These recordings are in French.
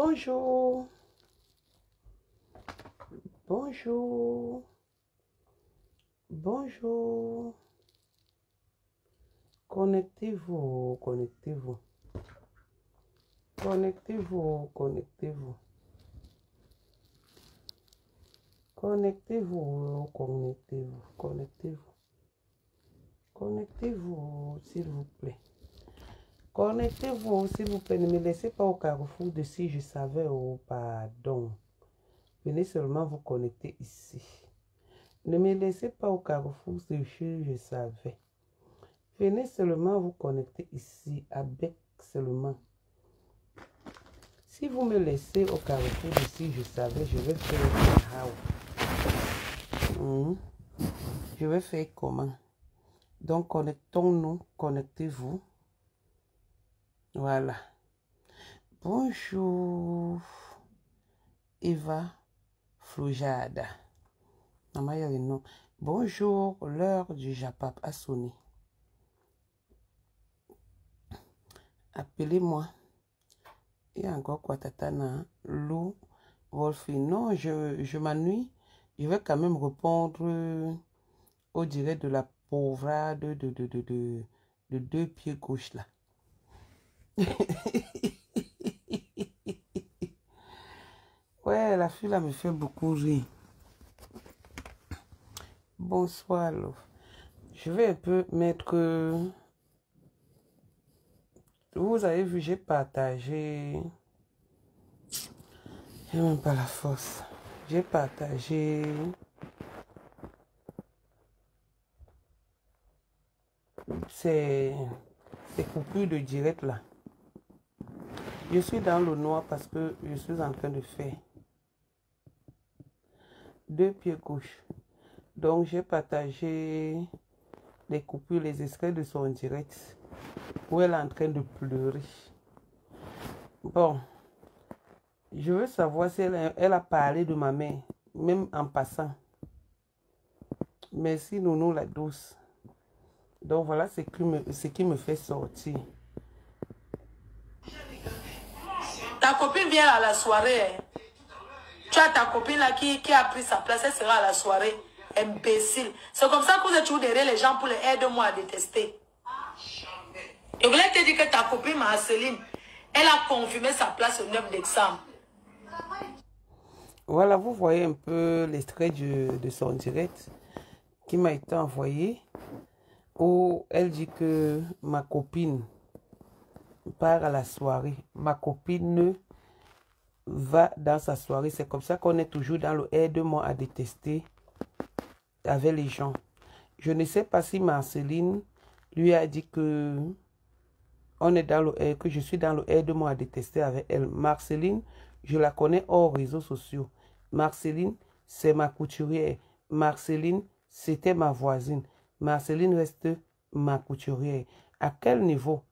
Bonjour. Bonjour. Bonjour. Connectez-vous, connectez-vous. Connectez-vous, connectez-vous. Connectez-vous, connectez-vous, connectez-vous. Connectez-vous, s'il vous plaît. Connectez-vous, s'il vous plaît. Ne me laissez pas au carrefour de si je savais. Oh, pardon. Venez seulement vous connecter ici. Ne me laissez pas au carrefour de si je savais. Venez seulement vous connecter ici avec seulement. Si vous me laissez au carrefour de si je savais, je vais faire hmm? Je vais faire comment? Donc, connectons-nous, connectez-vous. Voilà. Bonjour. Eva Floujada. Bonjour, l'heure du Japap a sonné. Appelez-moi. A encore quoi, Tatana, Lou, Wolfie. Non, je, je m'ennuie. Je vais quand même répondre au direct de la pauvre de, de, de, de, de deux pieds gauche là. ouais, la fille là me fait beaucoup rire. Bonsoir, Je vais un peu mettre... Vous avez vu, j'ai partagé... J'ai même pas la force. J'ai partagé... C'est ces de direct là. Je suis dans le noir parce que je suis en train de faire deux pieds gauche. Donc j'ai partagé les coupures, les extraits de son direct où elle est en train de pleurer. Bon, je veux savoir si elle a, parlé de ma mère, même en passant. Merci Nounou la douce. Donc voilà ce ce qui me fait sortir. À la soirée. Tu as ta copine là qui, qui a pris sa place, elle sera à la soirée. Imbécile. C'est comme ça que vous êtes toujours derrière les gens pour les aider moi à détester. Je voulais te dire que ta copine Marceline, elle a confirmé sa place au 9 décembre. Voilà, vous voyez un peu l'extrait de son direct qui m'a été envoyé où elle dit que ma copine part à la soirée. Ma copine va dans sa soirée. C'est comme ça qu'on est toujours dans le aide-moi à détester avec les gens. Je ne sais pas si Marceline lui a dit que on est dans le que je suis dans le aide-moi à détester avec elle. Marceline, je la connais hors réseaux sociaux. Marceline, c'est ma couturière. Marceline, c'était ma voisine. Marceline reste ma couturière. À quel niveau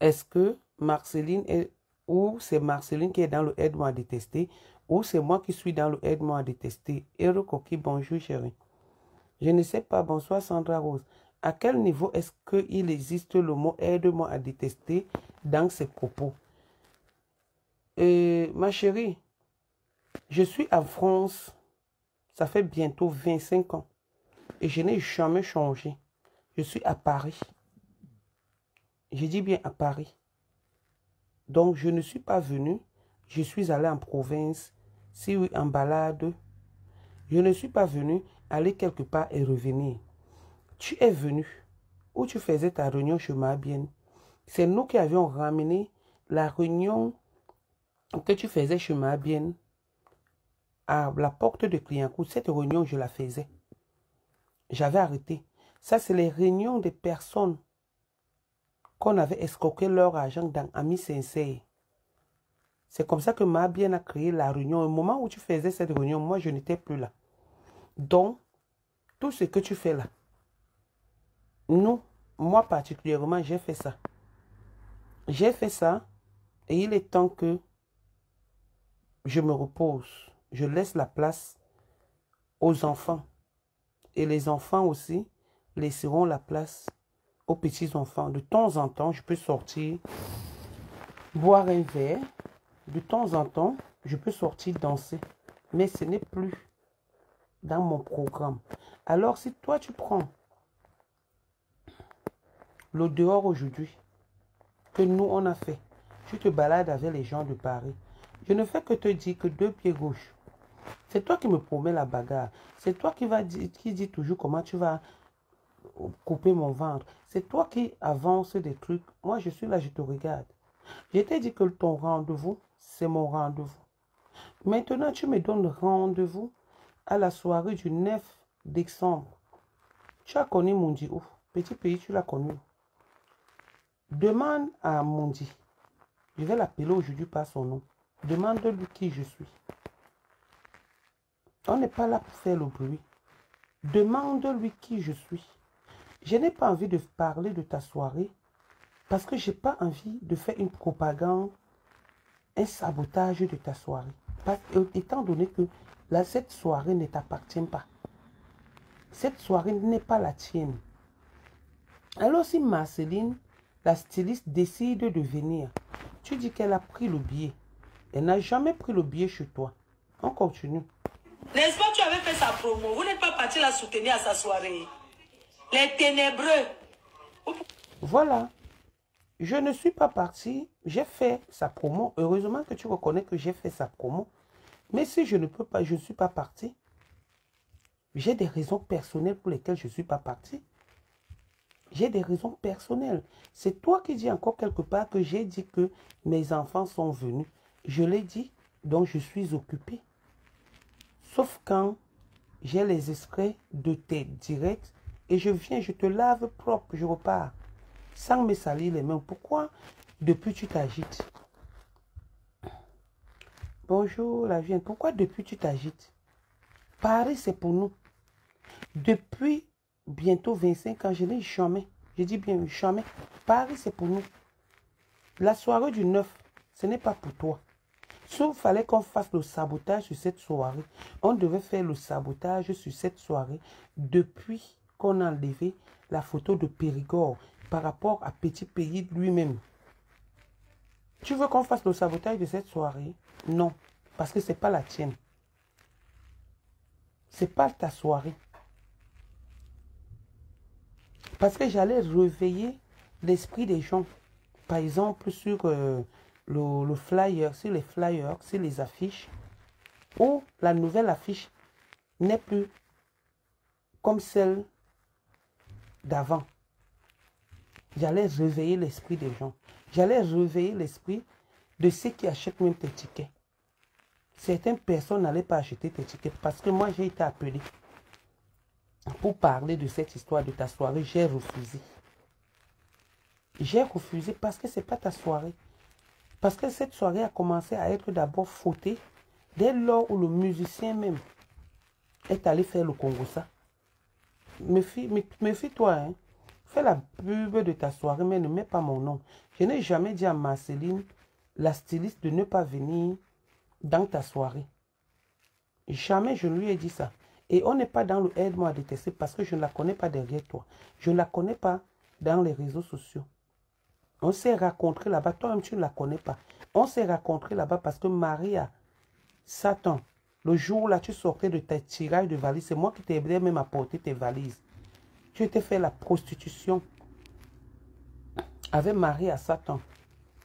est-ce que Marceline est ou c'est Marceline qui est dans le aide-moi à détester ou c'est moi qui suis dans le aide-moi à détester. Hero Coqui, bonjour chérie. Je ne sais pas, bonsoir Sandra Rose. À quel niveau est-ce qu'il existe le mot aide-moi à détester dans ces propos? Et Ma chérie, je suis en France, ça fait bientôt 25 ans. Et je n'ai jamais changé. Je suis à Paris. Je dis bien à Paris. Donc, je ne suis pas venu. Je suis allé en province. Si oui, en balade. Je ne suis pas venu aller quelque part et revenir. Tu es venu où tu faisais ta réunion chez Mabienne. C'est nous qui avions ramené la réunion que tu faisais chez Mabienne à la porte de Cliencourt. Cette réunion, je la faisais. J'avais arrêté. Ça, c'est les réunions des personnes qu'on avait escroqué leur argent dans Ami Sincère. C'est comme ça que ma bien a créé la réunion. Au moment où tu faisais cette réunion, moi, je n'étais plus là. Donc, tout ce que tu fais là, nous, moi particulièrement, j'ai fait ça. J'ai fait ça et il est temps que je me repose. Je laisse la place aux enfants et les enfants aussi laisseront la place petits-enfants. De temps en temps, je peux sortir boire un verre. De temps en temps, je peux sortir danser. Mais ce n'est plus dans mon programme. Alors, si toi, tu prends le dehors aujourd'hui, que nous, on a fait, tu te balades avec les gens de Paris. Je ne fais que te dire que deux pieds gauche. C'est toi qui me promets la bagarre. C'est toi qui, va qui dis toujours comment tu vas couper mon ventre. C'est toi qui avance des trucs. Moi, je suis là, je te regarde. Je t'ai dit que ton rendez-vous, c'est mon rendez-vous. Maintenant, tu me donnes rendez-vous à la soirée du 9 décembre. Tu as connu Mundi Petit pays, tu l'as connu. Demande à Mundi. Je vais l'appeler aujourd'hui par son nom. Demande-lui qui je suis. On n'est pas là pour faire le bruit. Demande-lui qui je suis. Je n'ai pas envie de parler de ta soirée parce que je n'ai pas envie de faire une propagande, un sabotage de ta soirée. étant donné que là, cette soirée ne t'appartient pas. Cette soirée n'est pas la tienne. Alors si Marceline, la styliste, décide de venir, tu dis qu'elle a pris le billet. Elle n'a jamais pris le billet chez toi. On continue. N'est-ce pas, tu avais fait sa promo. Vous n'êtes pas parti la soutenir à sa soirée. Les ténébreux. Voilà. Je ne suis pas parti. J'ai fait sa promo. Heureusement que tu reconnais que j'ai fait sa promo. Mais si je ne peux pas, je ne suis pas parti. J'ai des raisons personnelles pour lesquelles je ne suis pas parti. J'ai des raisons personnelles. C'est toi qui dis encore quelque part que j'ai dit que mes enfants sont venus. Je l'ai dit, donc je suis occupé. Sauf quand j'ai les esprits de tes directs et je viens, je te lave propre, je repars. Sans me salir les mains. Pourquoi depuis tu t'agites? Bonjour la vie. Pourquoi depuis tu t'agites? Paris, c'est pour nous. Depuis bientôt 25 ans, je n'ai jamais, je dis bien jamais, Paris, c'est pour nous. La soirée du 9, ce n'est pas pour toi. S'il fallait qu'on fasse le sabotage sur cette soirée, on devait faire le sabotage sur cette soirée depuis qu'on a enlevé la photo de Périgord par rapport à Petit Pays lui-même. Tu veux qu'on fasse le sabotage de cette soirée? Non, parce que ce n'est pas la tienne. Ce n'est pas ta soirée. Parce que j'allais réveiller l'esprit des gens. Par exemple, sur euh, le, flyer, sur les flyers, sur les affiches, où la nouvelle affiche n'est plus comme celle d'avant. J'allais réveiller l'esprit des gens. J'allais réveiller l'esprit de ceux qui achètent même tes tickets. Certaines personnes n'allaient pas acheter tes tickets parce que moi j'ai été appelé pour parler de cette histoire de ta soirée, j'ai refusé. J'ai refusé parce que ce n'est pas ta soirée. Parce que cette soirée a commencé à être d'abord fautée dès lors où le musicien même est allé faire le Congo ça. Méfie-toi, hein. Fais la pub de ta soirée, mais ne mets pas mon nom. Je n'ai jamais dit à Marceline, la styliste, de ne pas venir dans ta soirée. Jamais je lui ai dit ça. Et on n'est pas dans le aide-moi à détester parce que je ne la connais pas derrière toi. Je ne la connais pas dans les réseaux sociaux. On s'est rencontré là-bas. Toi-même, tu ne la connais pas. On s'est rencontré là-bas parce que Maria, Satan, le jour là, tu sortais de tes tirages de valises. C'est moi qui t'ai aidé même à porter tes valises. Tu étais fait la prostitution avec Marie à Satan.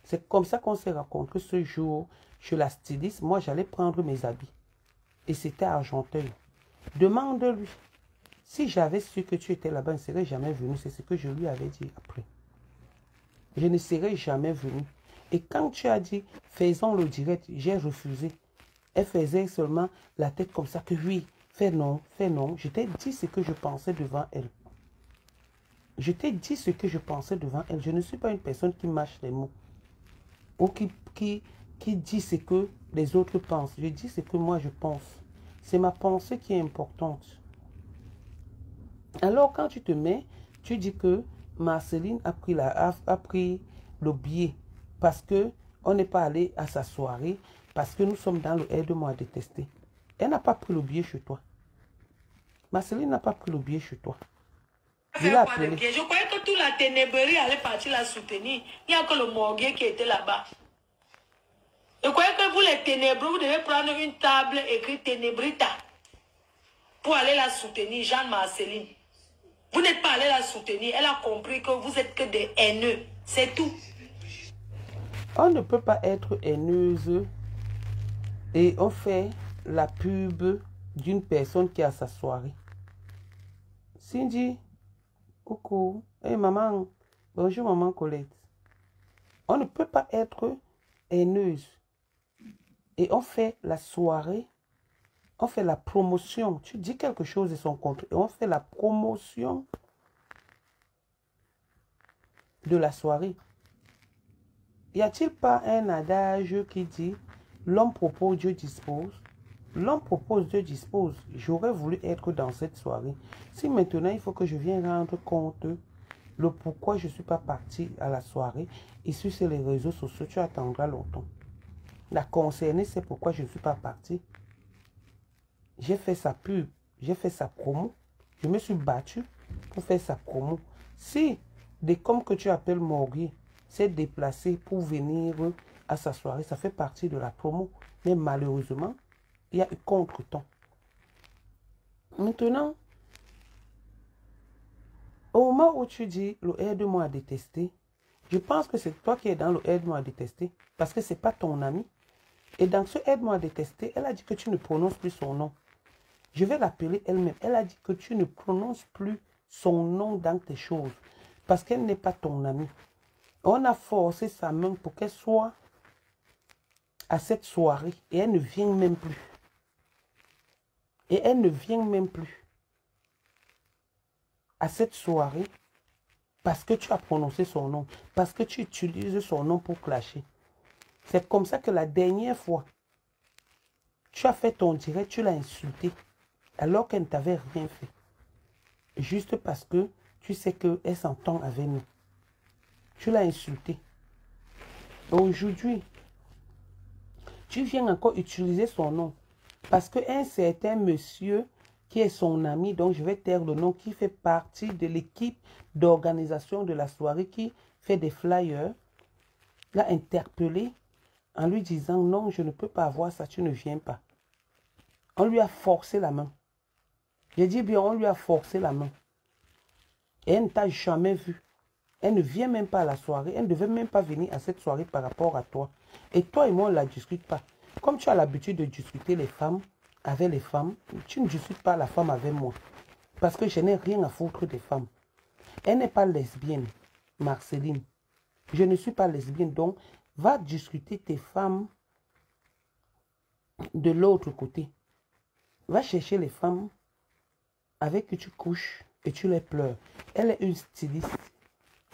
C'est comme ça qu'on s'est rencontré ce jour chez la styliste. Moi, j'allais prendre mes habits. Et c'était Argenteuil. Demande-lui. Si j'avais su que tu étais là-bas, je ne serais jamais venu. C'est ce que je lui avais dit après. Je ne serais jamais venu. Et quand tu as dit, faisons le direct, j'ai refusé. Elle faisait seulement la tête comme ça, que oui, fais non, fais non. Je t'ai dit ce que je pensais devant elle. Je t'ai dit ce que je pensais devant elle. Je ne suis pas une personne qui mâche les mots. Ou qui, qui, dit ce que les autres pensent. Je dis ce que moi je pense. C'est ma pensée qui est importante. Alors, quand tu te mets, tu dis que Marceline a pris, la, a, pris le billet parce que on n'est pas allé à sa soirée, parce que nous sommes dans le aide-moi à détester. Elle n'a pas pris le billet chez toi. Marceline n'a pas pris le billet chez toi. Je, Je croyais que toute la ténébrerie allait partir la soutenir. Il n'y a que le morguier qui était là-bas. les ténébreux, vous devez prendre une table écrite Ténébrita pour aller la soutenir, Jeanne Marceline. Vous n'êtes pas allé la soutenir. Elle a compris que vous êtes que des haineux. C'est tout. On ne peut pas être haineuse et on fait la pub d'une personne qui a sa soirée. Cindy, coucou. Hey maman, bonjour maman Colette. On ne peut pas être haineuse et on fait la soirée, on fait la promotion. Tu dis quelque chose et son contre. Et on fait la promotion de la soirée. Y a-t-il pas un adage qui dit l'homme propose, Dieu dispose L'homme propose, Dieu dispose. J'aurais voulu être dans cette soirée. Si maintenant il faut que je vienne rendre compte le pourquoi je ne suis pas parti à la soirée, et sur les réseaux sociaux, tu attendras longtemps. La concernée, c'est pourquoi je ne suis pas parti. J'ai fait sa pub, j'ai fait sa promo. Je me suis battu pour faire sa promo. Si des comme que tu appelles Morgue s'est déplacé pour venir à sa soirée, ça fait partie de la promo. Mais malheureusement, il y a eu contre-temps. Maintenant, au moment où tu dis le aide-moi à détester, je pense que c'est toi qui es dans le aide-moi à détester parce que ce n'est pas ton ami. Et dans ce aide-moi à détester, elle a dit que tu ne prononces plus son nom. Je vais l'appeler elle-même. Elle a dit que tu ne prononces plus son nom dans tes choses parce qu'elle n'est pas ton amie. On a forcé sa main pour qu'elle soit à cette soirée et elle ne vient même plus. Et elle ne vient même plus à cette soirée parce que tu as prononcé son nom, parce que tu utilises son nom pour clasher. C'est comme ça que la dernière fois, tu as fait ton direct, tu l'as insulté, alors qu'elle ne t'avait rien fait. Juste parce que tu sais qu'elle s'entend avec nous. Tu l'as insulté. Aujourd'hui, tu viens encore utiliser son nom. Parce qu'un certain monsieur qui est son ami, donc je vais taire le nom, qui fait partie de l'équipe d'organisation de la soirée, qui fait des flyers, l'a interpellé en lui disant non, je ne peux pas avoir ça, tu ne viens pas. On lui a forcé la main. J'ai dit bien, on lui a forcé la main. Et elle ne t'a jamais vu. Elle ne vient même pas à la soirée. Elle ne devait même pas venir à cette soirée par rapport à toi. Et toi et moi, on ne la discute pas. Comme tu as l'habitude de discuter les femmes avec les femmes, tu ne discutes pas la femme avec moi. Parce que je n'ai rien à foutre des femmes. Elle n'est pas lesbienne, Marceline. Je ne suis pas lesbienne, donc va discuter tes femmes de l'autre côté. Va chercher les femmes avec qui tu couches et tu les pleures. Elle est une styliste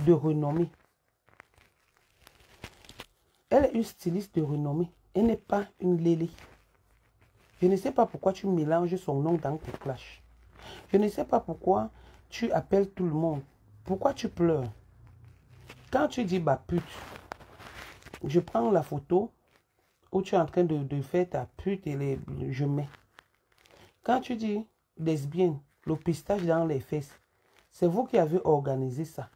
de renommée. Elle est une styliste de renommée. Elle n'est pas une Lélé. Je ne sais pas pourquoi tu mélanges son nom dans tes clashs. Je ne sais pas pourquoi tu appelles tout le monde. Pourquoi tu pleures? Quand tu dis bah pute, je prends la photo où tu es en train de, faire ta pute et les, je mets. Quand tu dis lesbienne, le pistache dans les fesses, c'est vous qui avez organisé ça.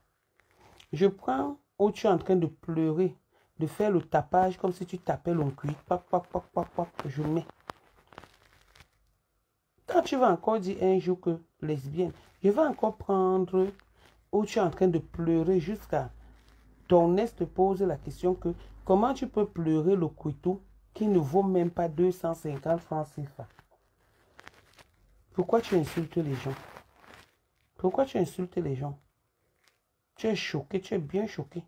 Je prends où tu es en train de pleurer, de faire le tapage comme si tu tapais le cuit. je mets. Quand tu vas encore dire un jour que lesbienne, je vais encore prendre où tu es en train de pleurer jusqu'à ton est te pose la question que comment tu peux pleurer le couteau qui ne vaut même pas 250 francs CFA. Pourquoi tu insultes les gens? Pourquoi tu insultes les gens? Tu es choqué, tu es bien choqué.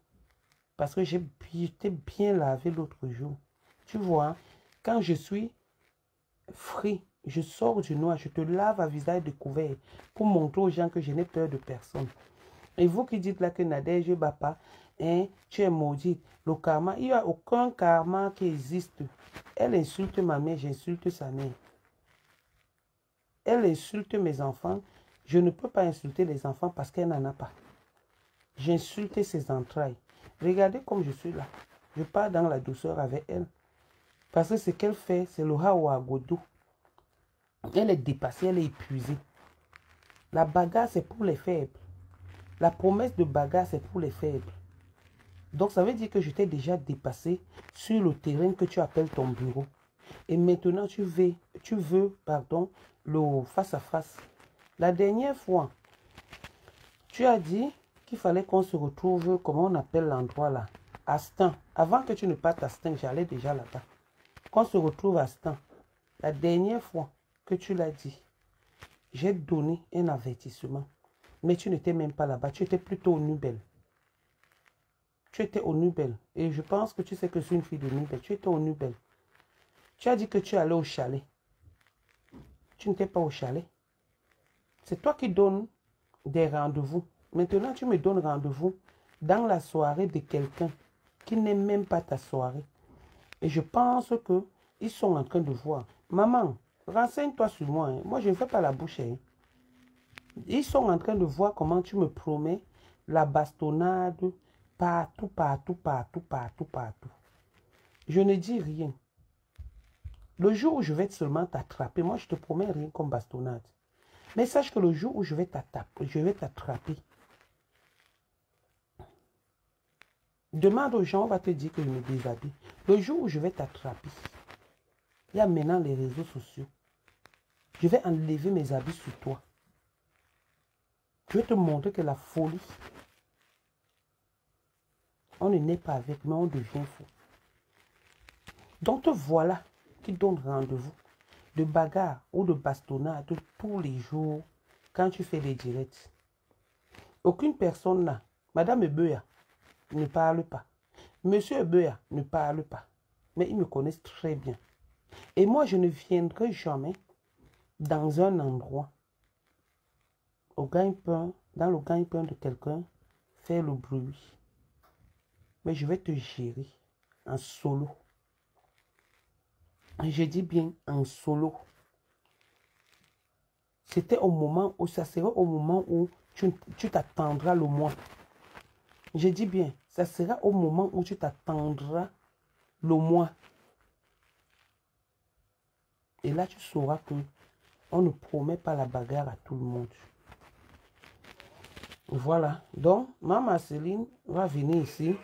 Parce que été bien lavé l'autre jour. Tu vois, quand je suis frit, je sors du noir, je te lave à visage découvert pour montrer aux gens que je n'ai peur de personne. Et vous qui dites là que Nadège Bapa, hein, tu es maudite, le karma, il n'y a aucun karma qui existe. Elle insulte ma mère, j'insulte sa mère. Elle insulte mes enfants, je ne peux pas insulter les enfants parce qu'elle n'en a pas. J'insulte ses entrailles. Regardez comme je suis là. Je pars dans la douceur avec elle. Parce que ce qu'elle fait, c'est le hawa godou. Elle est dépassée, elle est épuisée. La bagarre, c'est pour les faibles. La promesse de bagarre, c'est pour les faibles. Donc ça veut dire que je t'ai déjà dépassé sur le terrain que tu appelles ton bureau. Et maintenant tu veux, tu veux pardon, le face à face. La dernière fois, tu as dit qu'il fallait qu'on se retrouve, comment on appelle l'endroit là Astin. Avant que tu ne partes à Astin, j'allais déjà là-bas. Qu'on se retrouve à Astin. La dernière fois que tu l'as dit, j'ai donné un avertissement. Mais tu n'étais même pas là-bas. Tu étais plutôt au Nubel. Tu étais au Nubel. Et je pense que tu sais que suis une fille de Nubel. Tu étais au Nubel. Tu as dit que tu allais au chalet. Tu n'étais pas au chalet. C'est toi qui donnes des rendez-vous. Maintenant, tu me donnes rendez-vous dans la soirée de quelqu'un qui n'aime même pas ta soirée. Et je pense que ils sont en train de voir. Maman, renseigne-toi sur moi. Hein. Moi, je ne fais pas la bouche. Hein. Ils sont en train de voir comment tu me promets la bastonnade partout, partout, partout, partout, partout. Je ne dis rien. Le jour où je vais seulement t'attraper, moi je te promets rien comme bastonnade. Mais sache que le jour où je vais t'attraper, je vais t'attraper. Demande aux gens, on va te dire que je me déshabille. Le jour où je vais t'attraper, il y a maintenant les réseaux sociaux. Je vais enlever mes habits sur toi. Je vais te montrer que la folie, on ne naît pas avec, mais on devient fou. Donc te voilà qui donne rendez-vous de bagarre ou de bastonnade tous les jours quand tu fais des directs. Aucune personne là, Madame Ebea ne parle pas. Monsieur Ebea ne parle pas. Mais ils me connaissent très bien. Et moi, je ne viendrai jamais dans un endroit au dans le gagne-pain de quelqu'un, faire le bruit. Mais je vais te gérer en solo. Je dis bien en solo. C'était au moment où, ça sera au moment où tu t'attendras le moins. Je dis bien, ça sera au moment où tu t'attendras le moins. Et là, tu sauras que on ne promet pas la bagarre à tout le monde. Voilà. Donc, maman Céline va venir ici.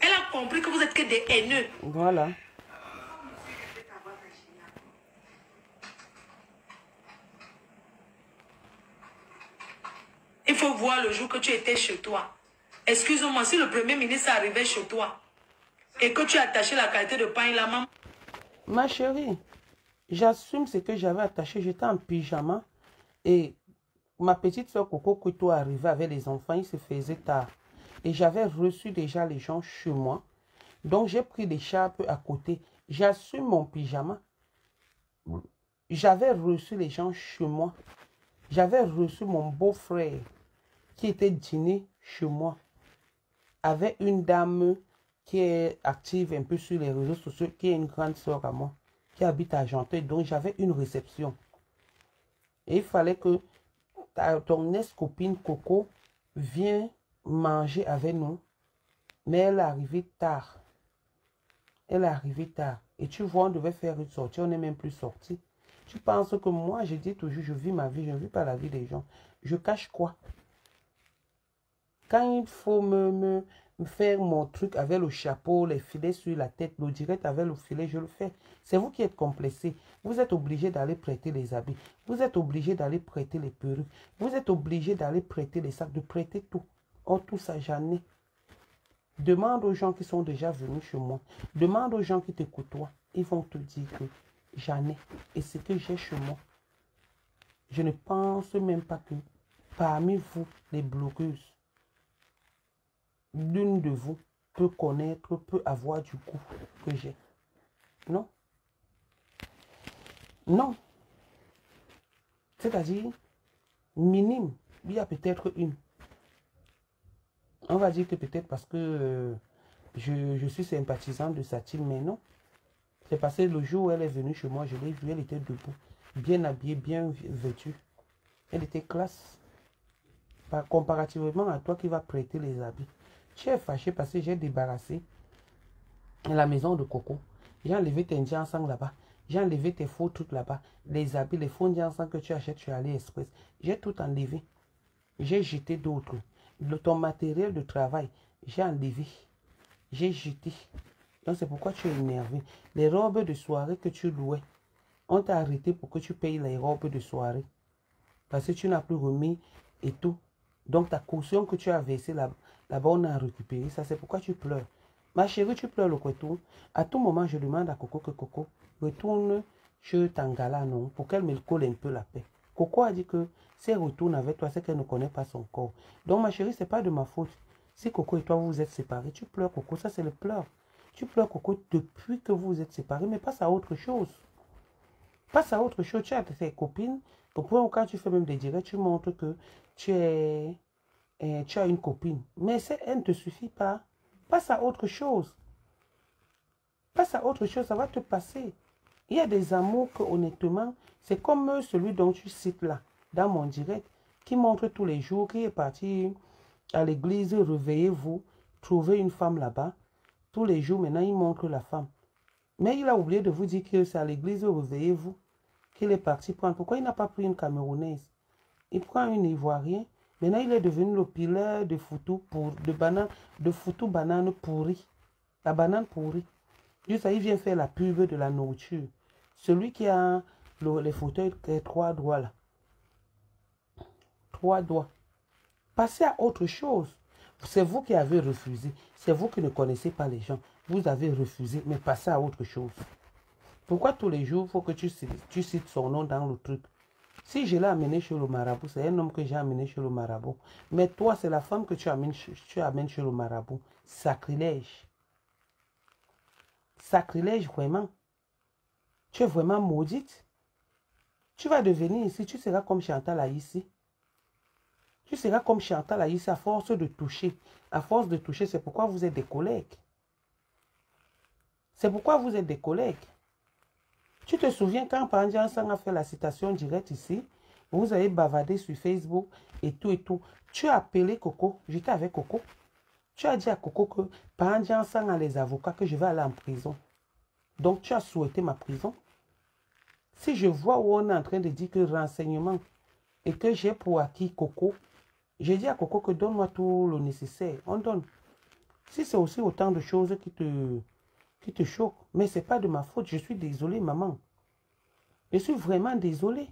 Elle a compris que vous êtes que des haineux. Voilà. Il faut voir le jour que tu étais chez toi. Excuse-moi, si le Premier ministre arrivait chez toi et que tu attaché la qualité de pain là, maman. Ma chérie, j'assume ce que j'avais attaché. J'étais en pyjama et ma petite soeur Coco Couteau arrivait avec les enfants. Il se faisait tard. Et j'avais reçu déjà les gens chez moi. Donc j'ai pris l'écharpe à côté. J'assume mon pyjama. J'avais reçu les gens chez moi. J'avais reçu mon beau-frère qui était dîné chez moi avec une dame qui est active un peu sur les réseaux sociaux, qui est une grande soeur à moi, qui habite à Argenteuil. Donc, j'avais une réception. Et il fallait que ton ex-copine Coco vienne manger avec nous. Mais elle est arrivée tard. Elle est arrivée tard. Et tu vois, on devait faire une sortie. On n'est même plus sorti. Tu penses que moi, je dis toujours, je vis ma vie, je ne vis pas la vie des gens. Je cache quoi? Quand il faut me, faire mon truc avec le chapeau, les filets sur la tête, le direct avec le filet, je le fais. C'est vous qui êtes complexé. Vous êtes obligé d'aller prêter les habits. Vous êtes obligé d'aller prêter les perruques. Vous êtes obligé d'aller prêter les sacs, de prêter tout. Oh, tout ça, j'en ai. Demande aux gens qui sont déjà venus chez moi. Demande aux gens qui te. Ils vont te dire que j'en ai. Et ce que j'ai chez moi. Je ne pense même pas que parmi vous, les blogueuses, l'une de vous peut connaître, peut avoir du goût que j'ai. Non? Non. C'est-à-dire, minime, il y a peut-être une. On va dire que peut-être parce que euh, je, suis sympathisant de sa team, mais non. C'est passé le jour où elle est venue chez moi, je l'ai vue, elle était debout, bien habillée, bien vêtue. Elle était classe. comparativement à toi qui va prêter les habits. Tu es fâché parce que j'ai débarrassé la maison de Coco. J'ai enlevé tes ensemble là-bas. J'ai enlevé tes faux trucs là-bas. Les habits, les faux ensemble que tu achètes sur AliExpress. J'ai tout enlevé. J'ai jeté d'autres. Ton matériel de travail, j'ai enlevé. J'ai jeté. Donc c'est pourquoi tu es énervé. Les robes de soirée que tu louais, on t'a arrêté pour que tu payes les robes de soirée. Parce que tu n'as plus remis et tout. Donc ta caution que tu as versée là-bas, on a récupéré. Ça, c'est pourquoi tu pleures. Ma chérie, tu pleures le couteau. À tout moment, je demande à Coco que Coco retourne chez Tangala, non, pour qu'elle me colle un peu la paix. Coco a dit que si elle retourne avec toi, c'est qu'elle ne connaît pas son corps. Donc, ma chérie, c'est pas de ma faute. Si Coco et toi, vous vous êtes séparés, tu pleures, Coco. Ça, c'est le pleur. Tu pleures, Coco, depuis que vous vous êtes séparés, mais passe à autre chose. Passe à autre chose. Tu as tes copines. Au point où quand tu fais même des directs, tu montres que tu, es, eh, tu as une copine. Mais elle ne te suffit pas. Passe à autre chose. Passe à autre chose, ça va te passer. Il y a des amours que honnêtement, c'est comme celui dont tu cites là, dans mon direct, qui montre tous les jours qu'il est parti à l'église, réveillez-vous, trouvez une femme là-bas. Tous les jours, maintenant, il montre la femme. Mais il a oublié de vous dire que c'est à l'église, réveillez-vous, qu'il est parti prendre. Pourquoi il n'a pas pris une Camerounaise? Il prend une Ivoirienne. Maintenant, il est devenu le pilote de photos pour, de banane, banane pourrie. La banane pourrie. Juste il vient faire la pub de la nourriture. Celui qui a les fauteuils, trois doigts là. Trois doigts. Passez à autre chose. C'est vous qui avez refusé. C'est vous qui ne connaissez pas les gens. Vous avez refusé, mais passez à autre chose. Pourquoi tous les jours, il faut que tu, tu cites son nom dans le truc? Si je l'ai amené chez le marabout, c'est un homme que j'ai amené chez le marabout. Mais toi, c'est la femme que tu amènes, tu chez le marabout. Sacrilège. Sacrilège, vraiment. Tu es vraiment maudite. Tu vas devenir ici, tu seras comme Chantal ici. Tu seras comme Chantal ici à force de toucher. À force de toucher, c'est pourquoi vous êtes des collègues. C'est pourquoi vous êtes des collègues. Tu te souviens quand Pandjan Sang a fait la citation directe ici, vous avez bavardé sur Facebook et tout et tout. Tu as appelé Coco, j'étais avec Coco. Tu as dit à Coco que Pandjan Sang a les avocats que je vais aller en prison. Donc tu as souhaité ma prison? Si je vois où on est en train de dire que renseignement et que j'ai pour acquis Coco, j'ai dit à Coco que donne-moi tout le nécessaire. On donne. Si c'est aussi autant de choses qui te, qui te choquent, mais ce n'est pas de ma faute. Je suis désolé, maman. Je suis vraiment désolé.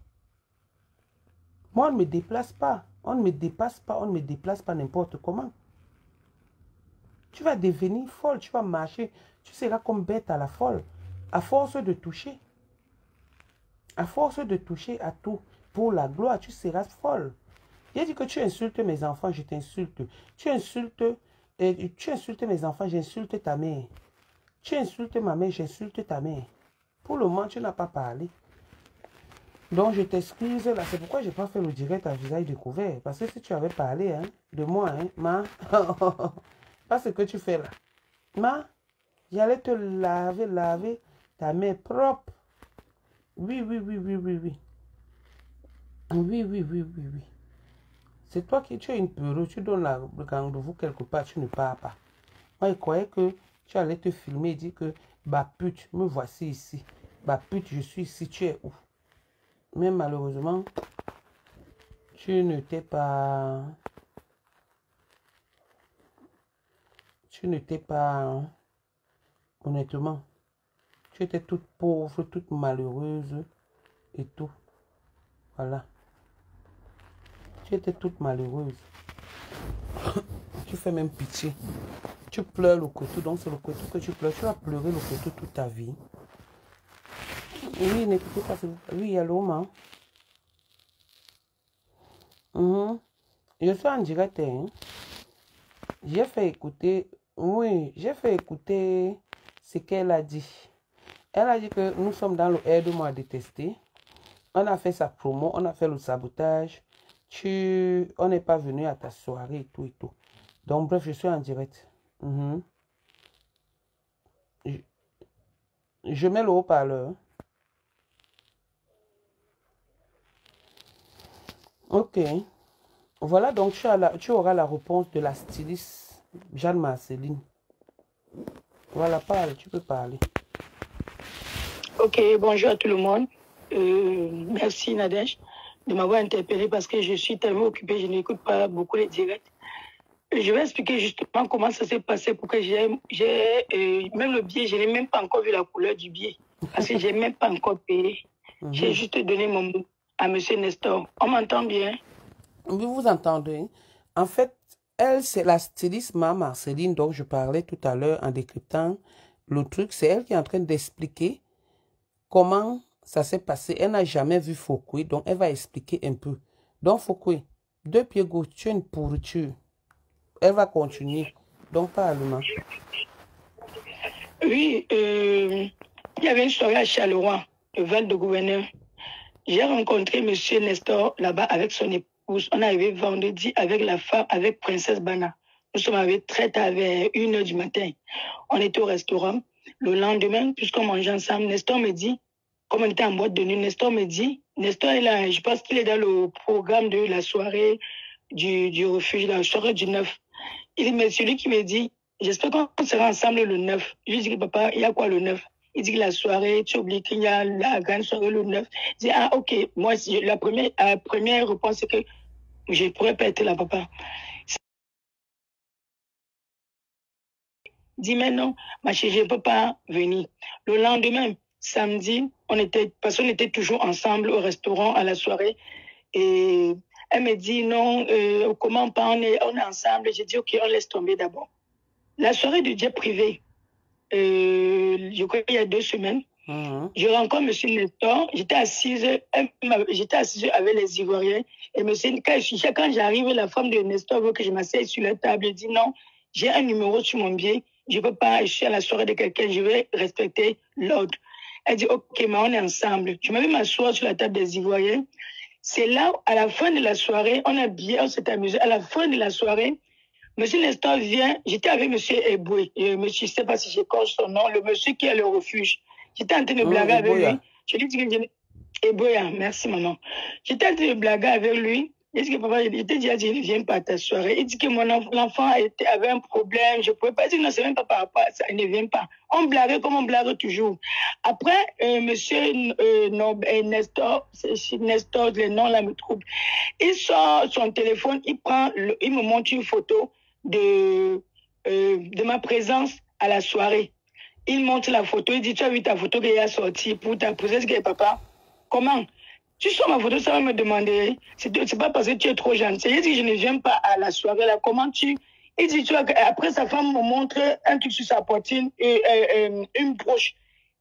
Moi, on ne me déplace pas. On ne me dépasse pas. On ne me déplace pas n'importe comment. Tu vas devenir folle. Tu vas marcher. Tu seras comme bête à la folle. À force de toucher. À force de toucher à tout. Pour la gloire, tu seras folle. A dit que tu insultes mes enfants, je t'insulte. Tu insultes, et tu insultes mes enfants, j'insulte ta mère. Tu insultes ma mère, j'insulte ta mère. Pour le moment, tu n'as pas parlé. Donc, je t'excuse là. C'est pourquoi je n'ai pas fait le direct à visage découvert. Parce que si tu avais parlé hein, de moi, hein, ma, pas ce que tu fais là. Ma, j'allais te laver, laver ta main propre. Oui, oui, oui, oui, oui, oui. Oui, oui, oui, oui, oui. C'est toi qui tu es une peureuse, tu donnes la, le rendez-vous quelque part, tu ne pars pas. Moi, je croyais que tu allais te filmer et dire que, bah pute, me voici ici. Bah pute, je suis ici, tu es où? Mais malheureusement, tu ne t'es pas... Tu ne t'es pas... Honnêtement, tu étais toute pauvre, toute malheureuse et tout. Voilà. Tu étais toute malheureuse. tu fais même pitié. Tu pleures le couteau, donc c'est le couteau que tu pleures. Tu vas pleurer le couteau toute ta vie. Oui, n'écoutez pas. Oui, allô, maman. Mhm. Je suis en direct. Hein. J'ai fait écouter. Oui, j'ai fait écouter ce qu'elle a dit. Elle a dit que nous sommes dans le aide-moi à détester. On a fait sa promo, on a fait le sabotage. Tu, on n'est pas venu à ta soirée et tout et tout. Donc, bref, je suis en direct. Mhm. je, mets le haut-parleur. Ok. Voilà, donc tu, as la, tu auras la réponse de la styliste Jeanne Marceline. Voilà, parle, tu peux parler. Ok, bonjour à tout le monde. Euh, merci Nadège de m'avoir interpellé parce que je suis tellement occupée, je n'écoute pas beaucoup les directs. Je vais expliquer justement comment ça s'est passé pour que j'ai, euh, même le billet, je n'ai même pas encore vu la couleur du billet parce que j'ai même pas encore payé. Mhm. J'ai juste donné mon mot à Monsieur Nestor. On m'entend bien? Oui, vous entendez. En fait, elle, c'est la styliste ma Marceline dont je parlais tout à l'heure en décryptant le truc. C'est elle qui est en train d'expliquer comment ça s'est passé. Elle n'a jamais vu Foucault, donc elle va expliquer un peu. Donc Foucault, deux pieds gauche, tu es une pourriture. Elle va continuer. Donc parle-moi. Oui, euh, il y avait une soirée à Charleroi, le 20 de gouverneur. J'ai rencontré Monsieur Nestor là-bas avec son épouse. On est arrivé vendredi avec la femme, avec Princesse Bana. Nous sommes arrivés très tard, vers 1 heure du matin. On était au restaurant. Le lendemain, puisqu'on mangeait ensemble, Nestor me dit, comme on était en boîte de nuit, Nestor me dit, Nestor est là, je pense qu'il est dans le programme de la soirée du, du refuge, la soirée du 9. Il mais celui qui me dit, j'espère qu'on sera ensemble le 9. Je lui dis, papa, il y a quoi le 9 Il dit que la soirée, tu oublies qu'il y a la grande soirée le 9. Je dis, ah, ok. Moi, la première, la première réponse, c'est que je pourrais pas être là, papa. Dis, mais non, ma chérie, je peux pas venir. Le lendemain, samedi, on était, parce qu'on était toujours ensemble au restaurant à la soirée. Et elle me dit, non, euh, comment pas, on est, on est ensemble. J'ai dit, ok, on laisse tomber d'abord. La soirée du jet privé, euh, je crois qu'il y a deux semaines, Mhm. je rencontre M. Nestor. J'étais assise, j'étais assise avec les Ivoiriens. Et monsieur, quand, quand j'arrive, la femme de Nestor veut que je m'asseye sur la table. Elle dit non, j'ai un numéro sur mon billet. Je ne peux pas, je suis à la soirée de quelqu'un, je vais respecter l'ordre. Elle dit, OK, mais on est ensemble. Je m'avais m'asseoir sur la table des Ivoiriens. C'est là, à la fin de la soirée, on a bien, on s'est amusé. À la fin de la soirée, Monsieur Nestor vient, j'étais avec Monsieur Eboué, monsieur, je ne sais pas si j'écorche son nom, le monsieur qui a le refuge. J'étais en train de blaguer avec lui. Je lui dis que je... Eboya, merci maman. J'étais en train de blaguer avec lui. Dit que papa, il était déjà dit, ne vient pas à ta soirée? Il dit que mon enf- l'enfant était- avait un problème, je ne pouvais pas. Dit non, c'est même pas par rapport à ça, il ne vient pas. On blaguait comme on blague toujours. Après, euh, monsieur euh, euh, Nestor, le nom là me trouble. Il sort son téléphone, il prend, il me montre une photo de, euh, de ma présence à la soirée. Il montre la photo, il dit, tu as vu ta photo qu'il a sortie pour ta présence, que papa, comment? Tu sors ma photo, ça va me demander, c'est c'est pas parce que tu es trop gentil. Il dit, je ne viens pas à la soirée là, comment tu... Il dit, tu vois, après sa femme me montre un truc sur sa poitrine, et, une broche.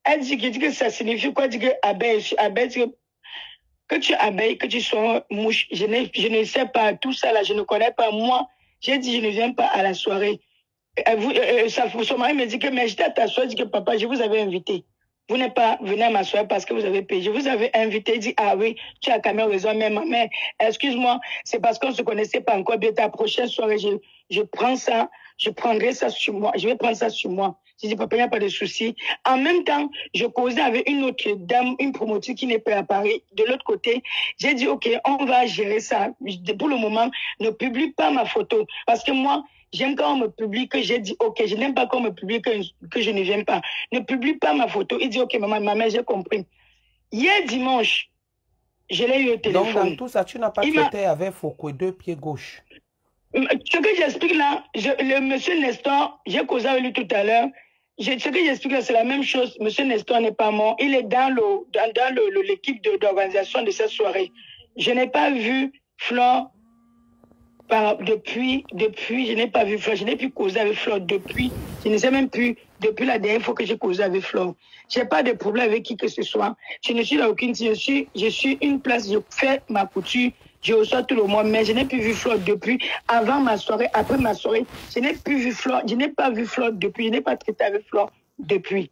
Elle dit, dit que ça signifie quoi? Elle dit que abeille, abeille, dit que tu abeille, que tu sois mouche, je ne, je ne sais pas tout ça là, je ne connais pas. Moi, j'ai dit, je ne viens pas à la soirée. Euh, vous, euh, ça, son mari me dit que, mais j'étais à ta soirée, dis que papa, je vous avais invité. Vous n'êtes pas venu à ma soirée parce que vous avez payé. Je vous avais invité, dit, ah oui, tu as quand même raison, mais maman, excuse-moi, c'est parce qu'on ne se connaissait pas encore. Bien, ta prochaine soirée, je, je prends ça, je prendrai ça sur moi, je vais prendre ça sur moi. Je dis, papa, il n'y a pas de souci. En même temps, je causais avec une autre dame, une promotrice qui n'est pas à Paris. De l'autre côté, j'ai dit, OK, on va gérer ça. Pour le moment, ne publie pas ma photo. Parce que moi, j'aime quand on me publie que j'ai dit, OK, je n'aime pas qu'on me publie que, que je ne viens pas. Ne publie pas ma photo. Il dit, OK, maman, maman, j'ai compris. Hier dimanche, je l'ai eu au Donc, téléphone. dans tout ça, tu n'as pas Il traité avec Foucault, deux pieds gauche. Ce que j'explique là, je- le monsieur Nestor, j'ai causé avec lui tout à l'heure. Je- ce que j'explique là, c'est la même chose. Monsieur Nestor n'est pas mort. Il est dans le dans, dans le- le- l'équipe de- d'organisation de cette soirée. Je n'ai pas vu Flore par, depuis, depuis, je n'ai pas vu Flore. Je n'ai plus causé avec Flore depuis. Je ne sais même plus depuis la dernière fois que j'ai causé avec Flore. J'ai pas de problème avec qui que ce soit. Je ne suis dans aucune, je suis, je suis une place, je fais ma couture, je reçois tout le mois, mais je n'ai plus vu Flore depuis, avant ma soirée, après ma soirée, je n'ai plus vu Flore, je n'ai pas vu Flore depuis, je n'ai pas traité avec Flore depuis.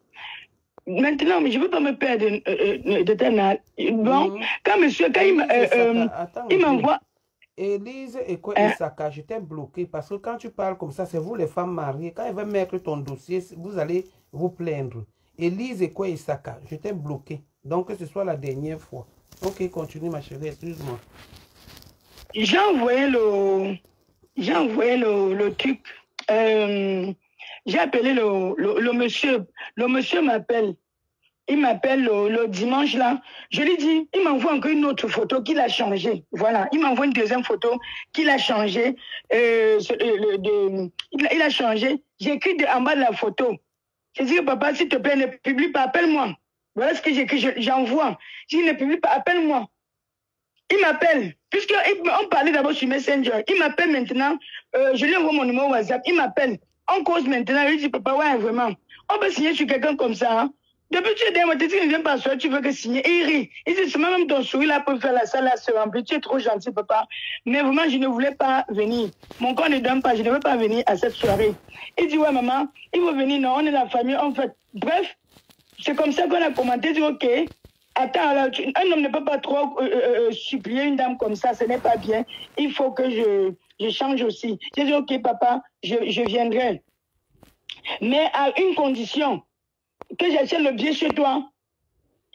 Maintenant, mais je ne veux pas me perdre euh, euh, de temps. Bon, Mhm. quand monsieur, quand il, euh, m'envoie, Elise et quoi Hein? Isaka, je t'ai bloqué parce que quand tu parles comme ça, c'est vous les femmes mariées. Quand elle va mettre ton dossier, vous allez vous plaindre. Elise et quoi Isaka, je t'ai bloqué. Donc que ce soit la dernière fois. Ok, continue ma chérie, excuse-moi. j'ai envoyé le, j'ai envoyé le, le truc. Euh, j'ai appelé le, le, le monsieur. Le monsieur m'appelle. Il m'appelle le, dimanche là. Je lui dis, il m'envoie encore une autre photo qu'il a changé. Voilà, il m'envoie une deuxième photo qu'il a changé. Euh, de, il, a, changé. J'écris en bas de la photo. Je dis, papa, s'il te plaît, ne publie pas, appelle-moi. Voilà ce que j'écris, j'envoie. Je dis, ne publie pas, appelle-moi. Il m'appelle, puisqu'on parlait d'abord sur Messenger. Il m'appelle maintenant, euh, je lui envoie mon numéro WhatsApp, il m'appelle. On cause maintenant, il dit, papa, ouais, vraiment. On peut signer sur quelqu'un comme ça. Hein? Depuis que tu es derrière tu ne viens pas soir, tu veux que signer. Et il rit. Il dit, c'est même ton sourire là pour faire la salle là se remplir. Tu es trop gentil, papa. Mais vraiment, je ne voulais pas venir. Mon corps ne donne pas, je ne veux pas venir à cette soirée. Il dit, ouais, maman, il faut venir. Non, on est la famille, en fait. Bref, c'est comme ça qu'on a commenté. Dit, ok. Attends, alors, un homme ne peut pas trop euh, euh, euh, supplier une dame comme ça, ce n'est pas bien. Il faut que je, je change aussi. J'ai dit, ok, papa, je, je viendrai. Mais à une condition que j'achète le billet chez toi.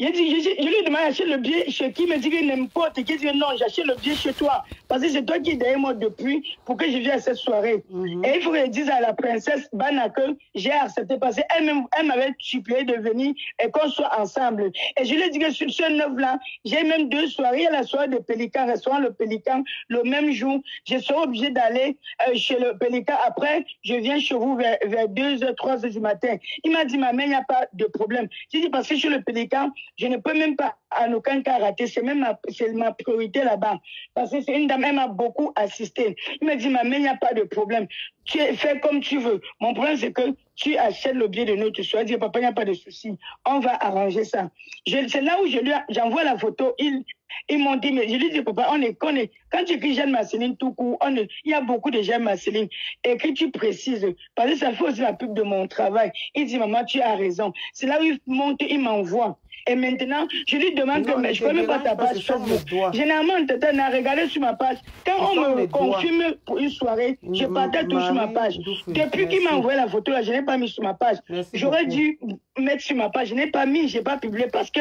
Je, dit, je, je, lui ai demandé d'acheter le billet chez qui, il me dit que n'importe qui. dit non, j'achète le billet chez toi. Parce que c'est toi qui es derrière moi depuis pour que je vienne à cette soirée. Mhm. Et il faut que je dise à la princesse Bana que j'ai accepté parce qu'elle elle m'avait supplié de venir et qu'on soit ensemble. Et je lui ai dit que sur ce neuf-là, j'ai même deux soirées. Il la soirée de Pélican, restaurant le Pélican, le même jour. Je serai obligé d'aller euh, chez le Pélican. Après, je viens chez vous vers, vers 2h, 3h du matin. Il m'a dit, ma mère, il n'y a pas de problème. J'ai dit, parce que chez le Pélican, je ne peux même pas en aucun cas rater. C'est même ma, ma priorité là-bas. Parce que c'est une dame, elle m'a beaucoup assisté. Il m'a dit, ma mère, il n'y a pas de problème. Tu fais comme tu veux. Mon problème, c'est que tu achètes le billet de notre soirée. Dit, papa, il n'y a pas de souci. On va arranger ça. C'est là où je j'envoie la photo. Il, ils m'ont dit, mais je lui dis, papa, on est, on est, quand tu écris Jeanne Marceline tout court, on il y a beaucoup de Jeanne Marceline. Et que tu précises, parce que ça fait aussi la pub de mon travail. Il dit, maman, tu as raison. C'est là où il monte, il m'envoie. Et maintenant, je lui demande que mais je ne connais pas ta page Facebook. Généralement, tu as regardé sur ma page. Quand on me confirme pour une soirée, je partage tout sur ma page. Depuis qu'il m'a envoyé la photo, là, je n'ai pas mis sur ma page. J'aurais dû mettre sur ma page. Je n'ai pas mis, je n'ai pas publié parce que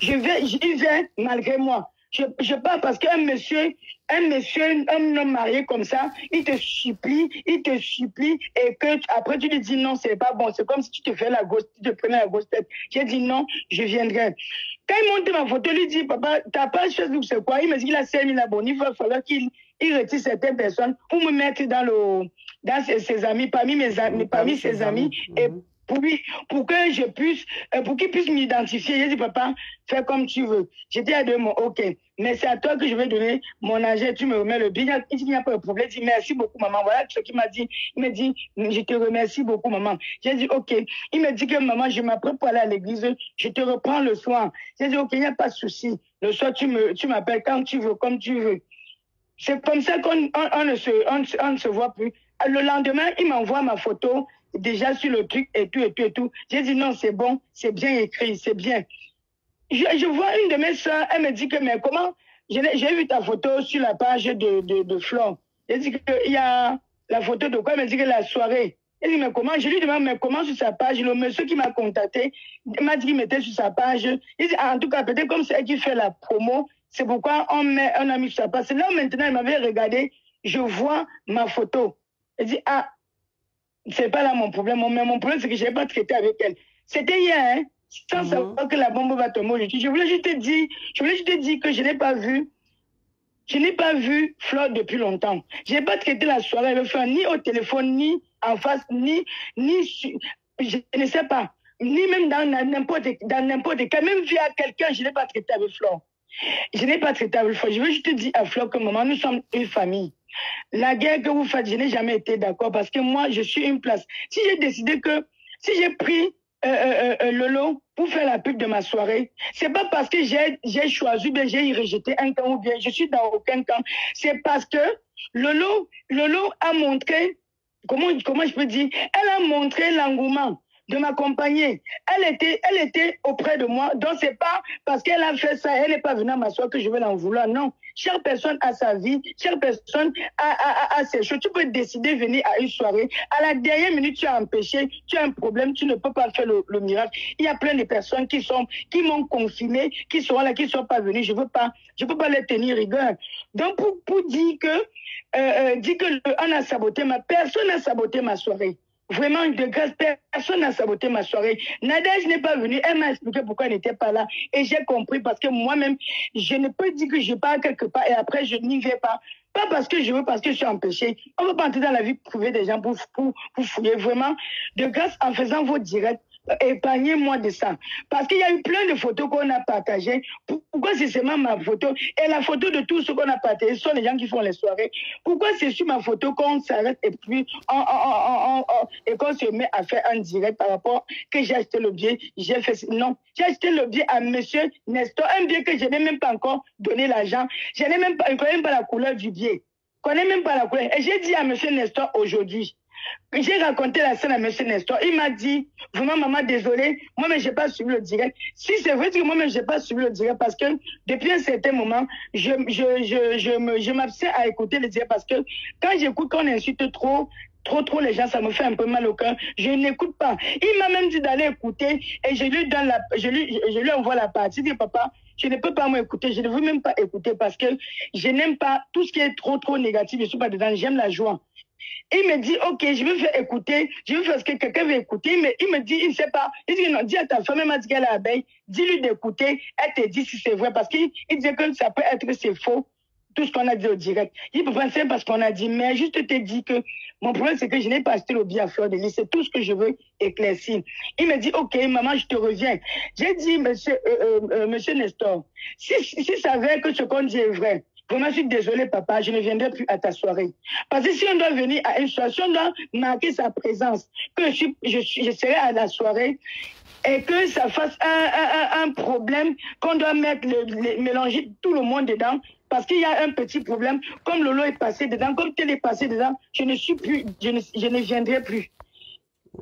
je vais, je vais malgré moi. Je, je parle parce qu'un monsieur, un monsieur, un homme marié comme ça, il te supplie, il te supplie, et que après tu lui dis non, c'est pas bon. C'est comme si tu te fais la grosse, tu te prenais la grosse tête. J'ai dit non, je viendrai. Quand il monte ma photo, il dit, papa, ta page Facebook, c'est quoi? Il me dit qu'il a 5000 abonnés. Il va falloir qu'il il retire certaines personnes pour me mettre dans le, dans ses, amis, parmi mes amis, parmi ses amis, et pour, pour que je puisse, euh, pour qu'il puisse m'identifier. J'ai dit, papa, fais comme tu veux. J'étais à deux mots, ok. Mais c'est à toi que je vais donner mon âge, tu me remets le billet. Il n'y a pas de problème. Il dit, merci beaucoup, maman. Voilà ce qu'il m'a dit. Il m'a dit, je te remercie beaucoup, maman. J'ai dit, ok. Il m'a dit que, maman, je m'apprête pour aller à l'église. Je te reprends le soir. J'ai dit, ok, il n'y a pas de souci. Le soir, tu me, tu m'appelles quand tu veux, comme tu veux. C'est comme ça qu'on on, ne se, on, on ne se voit plus. Le lendemain, il m'envoie ma photo déjà sur le truc et tout et tout et tout. J'ai dit non, c'est bon, c'est bien écrit, c'est bien. Je, vois une de mes soeurs, elle me dit que, mais comment J'ai vu ta photo sur la page de, de, de. J'ai dit qu'il y a la photo de quoi? Elle me dit que la soirée. Elle dit, mais comment? Je lui demande, mais comment sur sa page? Le monsieur qui m'a contacté m'a dit qu'il mettait sur sa page. Il dit, en tout cas, peut-être comme c'est elle qui fait la promo, c'est pourquoi on, met, on a mis sur sa page. Là maintenant, il m'avait regardé, je vois ma photo. Elle dit, ah, c'est pas là mon problème. Mais mon problème, c'est que je n'ai pas traité avec elle. C'était hier, hein, sans mhm. savoir que la bombe va tomber aujourd'hui. Je voulais juste te dire, je voulais juste te dire que je n'ai pas vu, je n'ai pas vu Flore depuis longtemps. Je n'ai pas traité la soirée avec Flore, ni au téléphone, ni en face, ni, ni, je ne sais pas, ni même dans n'importe, dans n'importe quel, même via quelqu'un, je n'ai pas traité avec Flore. Je n'ai pas traité avec Flore. Je veux juste te dire à Flore que maman, nous sommes une famille. La guerre que vous faites, je n'ai jamais été d'accord parce que moi, je suis une place. Si j'ai décidé que, si j'ai pris euh, euh, euh, Lolo pour faire la pub de ma soirée, c'est pas parce que j'ai choisi, bien j'ai rejeté un camp ou bien je suis dans aucun camp. C'est parce que Lolo, Lolo a montré, comment, comment je peux dire, elle a montré l'engouement de m'accompagner. Elle était, elle était auprès de moi. Donc, c'est pas parce qu'elle a fait ça, elle n'est pas venue à m'asseoir que je vais l'en vouloir. Non. Chaque personne a sa vie, chaque personne a, a, ses choses. Tu peux décider de venir à une soirée. À la dernière minute, tu as empêché, tu as un problème, tu ne peux pas faire le, miracle. Il y a plein de personnes qui sont, qui m'ont confiné, qui sont là, qui ne sont pas venues. Je veux pas, je peux pas les tenir rigueur. Donc, pour, pour dire que, euh, euh dire que on a saboté ma, personne n'a saboté ma soirée. Vraiment, de grâce, personne n'a saboté ma soirée. Nadège n'est pas venue. Elle m'a expliqué pourquoi elle n'était pas là. Et j'ai compris parce que moi-même, je ne peux dire que je pars quelque part et après, je n'y vais pas. Pas parce que je veux, parce que je suis empêché. On ne peut pas entrer dans la vie privée des gens pour, pour, pour fouiller. Vraiment, de grâce, en faisant vos directs, épargnez-moi de ça. Parce qu'il y a eu plein de photos qu'on a partagées. Pourquoi c'est seulement ma photo et la photo de tout ce qu'on a partagé ce sont les gens qui font les soirées. Pourquoi c'est sur ma photo qu'on s'arrête et puis et qu'on se met à faire un direct par rapport que j'ai acheté le billet, j'ai fait non, j'ai acheté le billet à monsieur Nestor, un billet que je n'ai même pas encore donné l'argent. Je n'ai connais même pas la couleur du billet. Je connais même pas la couleur. Et j'ai dit à monsieur Nestor aujourd'hui, j'ai raconté la scène à M. Nestor. Il m'a dit, vraiment, maman, désolé, moi-même, je n'ai pas suivi le direct. Si c'est vrai que moi-même, je n'ai pas suivi le direct parce que depuis un certain moment, je, je, je, je, je m'abstiens à écouter le direct parce que quand j'écoute, quand on insulte trop, trop, trop les gens, ça me fait un peu mal au cœur. Je n'écoute pas. Il m'a même dit d'aller écouter et je lui je lui, je lui envoie la partie. Il dit, papa, je ne peux pas m'écouter, je ne veux même pas écouter parce que je n'aime pas tout ce qui est trop, trop négatif. Je ne suis pas dedans, j'aime la joie. Il me dit, OK, je vais faire écouter, je vais faire ce que quelqu'un veut écouter. Mais il me dit, il ne sait pas. Il dit, non, dis à ta femme, elle m'a dit qu'elle est abeille, dis-lui d'écouter, elle te dit si c'est vrai. Parce qu'il dit que ça peut être c'est faux, tout ce qu'on a dit au direct. Il peut penser parce qu'on a dit, mais juste te dis que mon problème, c'est que je n'ai pas acheté le bien à fleur de. C'est tout ce que je veux éclaircir. Il me dit, OK, maman, je te reviens. J'ai dit, monsieur, euh, euh, euh, monsieur Nestor, si, si ça avait que ce qu'on dit est vrai, Vraiment, je suis désolée, papa, je ne viendrai plus à ta soirée. Parce que si on doit venir à une soirée, si on doit marquer sa présence, que je, je, je serai à la soirée, et que ça fasse un, un, un problème, qu'on doit mettre, le, mélanger tout le monde dedans, parce qu'il y a un petit problème, comme Lolo est passé dedans, comme tel est passé dedans, je ne suis plus, je ne, je ne viendrai plus.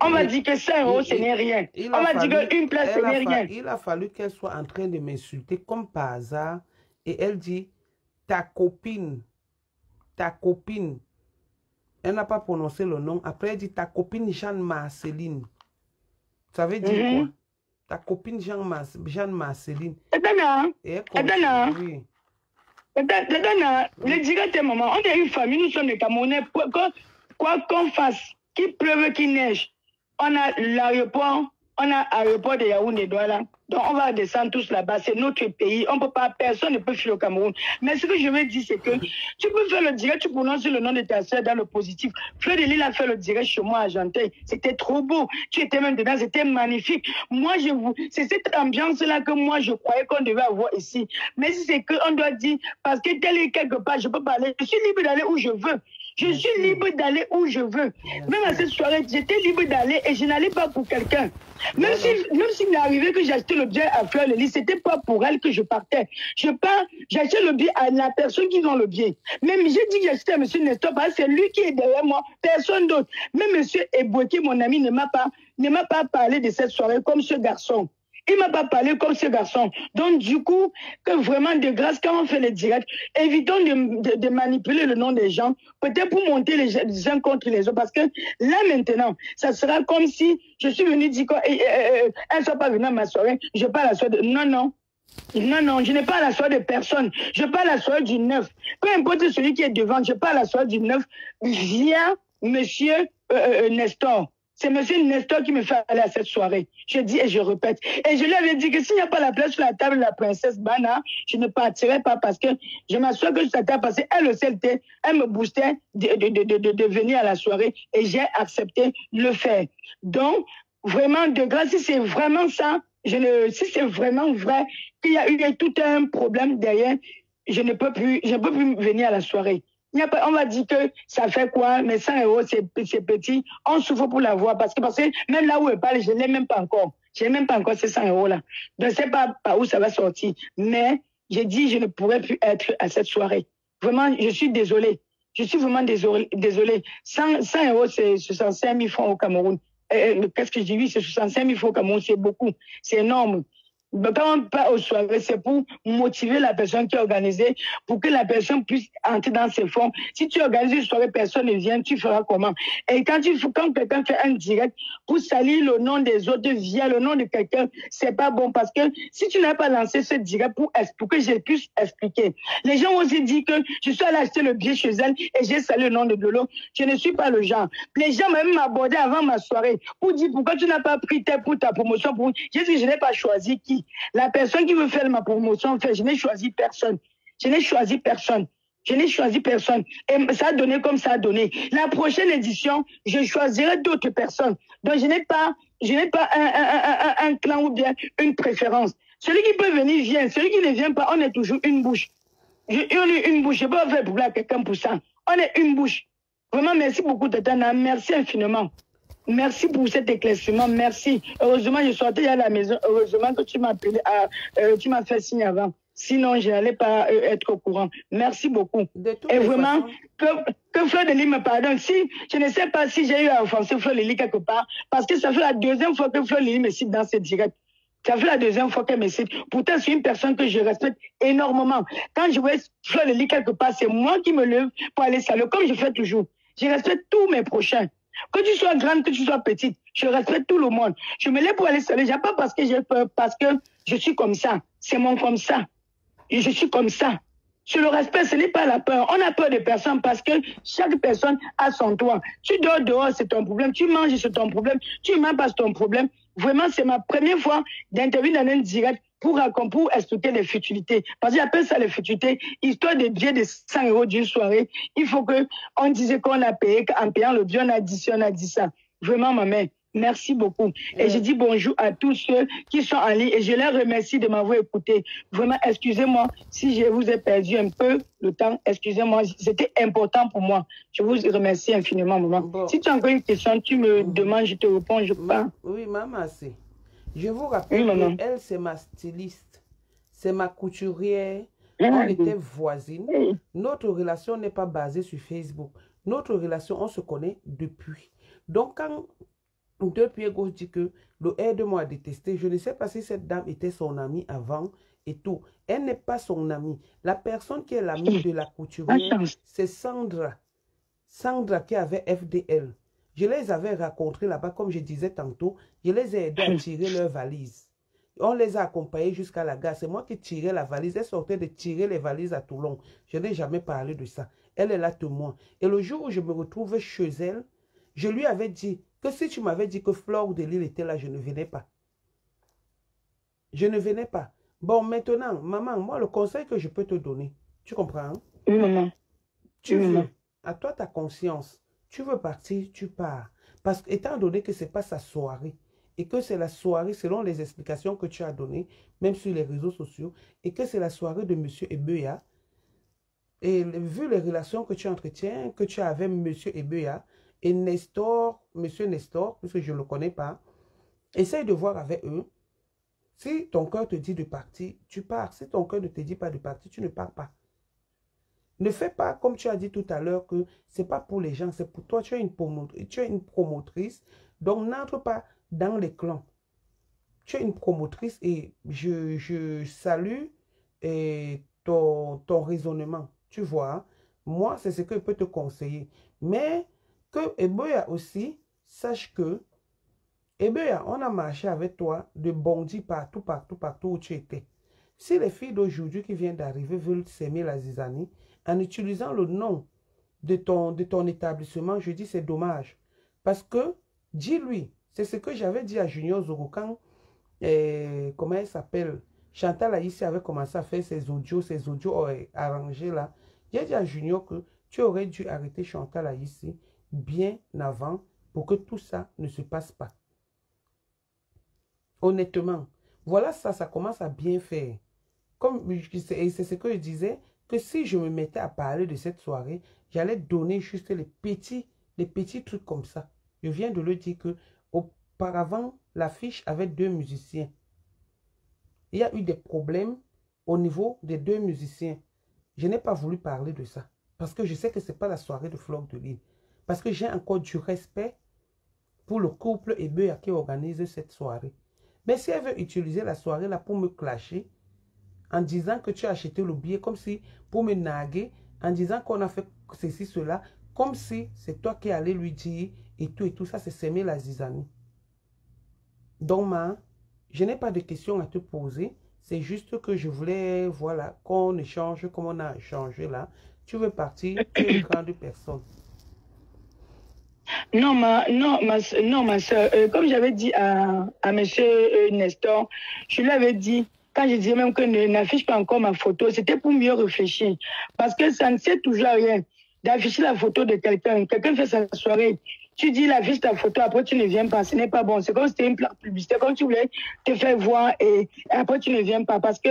On m'a dit que 5 euros, ce n'est rien. On m'a dit qu'une place, ce n'est rien. Il a fallu qu'elle soit en train de m'insulter comme par hasard. Et elle dit, ta copine, ta copine, elle n'a pas prononcé le nom. Après, elle dit ta copine Jeanne-Marceline. Ça veut dire mm -hmm. quoi Ta copine Jeanne-Marceline. Jeanne Et Attends, oui. Le direct maman, on est une famille, nous sommes des Camerounais. Quoi qu'on fasse, qu'il pleuve, qu'il neige, on a l'aéroport, on a l'aéroport de Yaoundé, Douala. Donc, on va descendre tous là-bas. C'est notre pays. On peut pas, personne ne peut fuir au Cameroun. Mais ce que je veux dire, c'est que tu peux faire le direct, tu prononces le nom de ta soeur dans le positif. Fleur de Lille a fait le direct chez moi à Janté. C'était trop beau. Tu étais même dedans, c'était magnifique. Moi, je vous, c'est cette ambiance-là que moi, je croyais qu'on devait avoir ici. Mais c'est qu'on doit dire, parce que tel est quelque part, je peux pas aller. Je suis libre d'aller où je veux. Je suis libre d'aller où je veux. Même à cette soirée, j'étais libre d'aller et je n'allais pas pour quelqu'un. Même si, même s'il m'est arrivé que j'achetais le billet à Fleur Lily, c'était pas pour elle que je partais. Je pars, j'achète le billet à la personne qui vend le billet. Même j'ai dit que j'achetais à M. Nestor parce c'est lui qui est derrière moi, personne d'autre. Même M. Eboueki, mon ami, ne m'a pas, ne m'a pas parlé de cette soirée comme ce garçon. Il m'a pas parlé comme ce garçon. Donc, du coup, que vraiment, de grâce, quand on fait les directs, évitons de, de, de manipuler le nom des gens, peut-être pour monter les, les, uns contre les autres. Parce que là, maintenant, ça sera comme si je suis venu dire qu'elle ne soit pas venue à ma soirée, je pas à la soirée de... Non, non. Non, non, je n'ai pas la soirée de personne. Je à la soirée du neuf. Peu importe celui qui est devant, je à la soirée du neuf. Viens, monsieur euh, Nestor. C'est monsieur Nestor qui me fait aller à cette soirée. Je dis et je répète. Et je lui avais dit que s'il n'y a pas la place sur la table de la princesse Bana, je ne partirai pas parce que je m'assois que je s'attends parce qu'elle aussi, elle, elle me boostait de, de, de, de, venir à la soirée et j'ai accepté le faire. Donc, vraiment, de grâce, si c'est vraiment ça, je ne, si c'est vraiment vrai qu'il y a eu tout un problème derrière, je ne peux plus, je ne peux plus venir à la soirée. On va dire que ça fait quoi, mais 100 euros, c'est petit. On souffre pour l'avoir parce que, parce que même là où elle parle, je ne l'ai même pas encore. Je n'ai même pas encore ces 100 euros là. Je ne sais pas par où ça va sortir. Mais j'ai dit, je ne pourrais plus être à cette soirée. Vraiment, je suis désolée. Je suis vraiment désolée. désolée. 100, 100 euros, c'est 65 000 francs au Cameroun. Qu'est-ce que je dis? Oui, c'est 65 000 francs au Cameroun, c'est beaucoup. C'est énorme. Quand on part aux soirées, c'est pour motiver la personne qui est organisée, pour que la personne puisse entrer dans ses fonds. Si tu organises une soirée, personne ne vient, tu feras comment? Et quand, tu, quand quelqu'un fait un direct pour salir le nom des autres via le nom de quelqu'un, c'est pas bon parce que si tu n'as pas lancé ce direct pour, pour que je puisse expliquer, les gens ont aussi dit que je suis allé acheter le billet chez elle et j'ai sali le nom de Dolo. Je ne suis pas le genre. Les gens même m'abordaient avant ma soirée pour dire pourquoi tu n'as pas pris pour ta promotion. Pour... J'ai dit je n'ai pas choisi qui. La personne qui veut faire ma promotion fait. Je n'ai choisi personne. Je n'ai choisi personne. Je n'ai choisi personne. Et ça a donné comme ça a donné. La prochaine édition, je choisirai d'autres personnes. Donc, je n'ai pas, je n'ai pas un, un, un, un, clan ou bien une préférence. Celui qui peut venir vient. Celui qui ne vient pas, on est toujours une bouche. On est une bouche. Je ne peux pas faire pour quelqu'un pour ça. On est une bouche. Vraiment, merci beaucoup, Tatana. Merci infiniment. Merci pour cet éclaircissement. Merci. Heureusement, je sortais à la maison. Heureusement que tu m'as appelé, à, euh, tu m'as fait signe avant. Sinon, je n'allais pas euh, être au courant. Merci beaucoup. Et vraiment, que, que Fleur de Lille me pardonne. Si, je ne sais pas si j'ai eu à offenser Fleur de Lille quelque part, parce que ça fait la deuxième fois que Fleur de Lille me cite dans ce direct. Ça fait la deuxième fois qu'elle me cite. Pourtant, c'est une personne que je respecte énormément. Quand je vois Fleur de Lille quelque part, c'est moi qui me lève pour aller saluer, comme je fais toujours. Je respecte tous mes prochains. Que tu sois grande, que tu sois petite, je respecte tout le monde. Je me lève pour aller saluer, pas parce que j'ai peur, parce que je suis comme ça. C'est mon comme ça. Et je suis comme ça. Sur le respect, ce n'est pas la peur. On a peur de personne parce que chaque personne a son toit. Tu dors dehors, c'est ton problème. Tu manges, c'est ton problème. Tu manges pas, c'est ton problème. Vraiment, c'est ma première fois d'intervenir dans un direct pour, pour expliquer les futilités. Parce que j'appelle ça les futilités, histoire de biais de 100 euros d'une soirée. Il faut que on disait qu'on a payé, qu'en payant le bien, on a dit on a dit ça. Vraiment, ma mère. Merci beaucoup. Et je dis bonjour à tous ceux qui sont en ligne et je les remercie de m'avoir écouté. Vraiment, excusez-moi si je vous ai perdu un peu le temps. Excusez-moi, c'était important pour moi. Je vous remercie infiniment, maman. Si tu as encore une question, tu me demandes, je te réponds, je pars. Oui, maman, c'est. Je vous rappelle oui, elle, c'est ma styliste, c'est ma couturière. On mm. était voisines. Notre relation n'est pas basée sur Facebook. Notre relation, on se connaît depuis. Donc, quand deux pieds gauche dit que le aide-moi à détester. Je ne sais pas si cette dame était son amie avant et tout. Elle n'est pas son amie. La personne qui est l'amie de la couturière, c'est Sandra. Sandra qui avait FDL. Je les avais rencontrés là-bas, comme je disais tantôt. Je les ai aidés à tirer leur valise. On les a accompagnés jusqu'à la gare. C'est moi qui tirais la valise. Elle sortait de tirer les valises à Toulon. Je n'ai jamais parlé de ça. Elle est là témoin. Et le jour où je me retrouvais chez elle, je lui avais dit, que si tu m'avais dit que Flore de Lille était là, je ne venais pas. Je ne venais pas. Bon, maintenant, maman, moi, le conseil que je peux te donner, tu comprends? Hein? Oui, maman. Tu veux, à toi ta conscience, tu veux partir, tu pars. Parce qu'étant donné que ce n'est pas sa soirée, et que c'est la soirée, selon les explications que tu as données, même sur les réseaux sociaux, et que c'est la soirée de M. Ebeya, et vu les relations que tu entretiens, que tu as avec M. Ebeya, et Nestor, monsieur Nestor, puisque je ne le connais pas, essaye de voir avec eux. Si ton cœur te dit de partir, tu pars. Si ton cœur ne te dit pas de partir, tu ne pars pas. Ne fais pas comme tu as dit tout à l'heure que c'est pas pour les gens, c'est pour toi. Tu es une, promotrice, donc n'entre pas dans les clans. Tu es une promotrice et je, salue ton raisonnement. Tu vois, moi, c'est ce que je peux te conseiller. Mais que Eboya aussi, sache que Eboya, on a marché avec toi de bondi partout, partout, partout où tu étais. Si les filles d'aujourd'hui qui viennent d'arriver veulent s'aimer la zizanie, en utilisant le nom de ton, de ton établissement, je dis c'est dommage. Parce que, dis-lui, c'est ce que j'avais dit à Junior Zorokan, et, comment elle s'appelle? Chantal Aïssi avait commencé à faire ses audios, ses audios arrangés là. J'ai dit à Junior que tu aurais dû arrêter Chantal Aïssi bien avant pour que tout ça ne se passe pas. Honnêtement, voilà ça, ça commence à bien faire. Comme c'est ce que je disais, que si je me mettais à parler de cette soirée, j'allais donner juste les petits, les petits trucs comme ça. Je viens de le dire que auparavant, l'affiche avait deux musiciens. Il y a eu des problèmes au niveau des deux musiciens. Je n'ai pas voulu parler de ça. Parce que je sais que ce n'est pas la soirée de Flock de Lille. Parce que j'ai encore du respect pour le couple hébreu qui organise cette soirée. Mais si elle veut utiliser la soirée là pour me clasher, en disant que tu as acheté le billet, comme si pour me naguer, en disant qu'on a fait ceci, cela, comme si c'est toi qui allais lui dire et tout et tout ça, c'est s'aimer la zizanie. Donc, ma, je n'ai pas de questions à te poser. C'est juste que je voulais, voilà, qu'on échange comme on a échangé là. Tu veux partir, tu es une grande personne. Non, ma, non, ma, non, ma soeur, euh, comme j'avais dit à, à monsieur euh, Nestor, je lui avais dit, quand je disais même que n'affiche pas encore ma photo, c'était pour mieux réfléchir. Parce que ça ne sert toujours rien d'afficher la photo de quelqu'un. Quelqu'un fait sa soirée. Tu dis, la ta photo, après tu ne viens pas. Ce n'est pas bon. C'est comme si c'était une plaque publicitaire, comme tu voulais te faire voir et, après tu ne viens pas. Parce que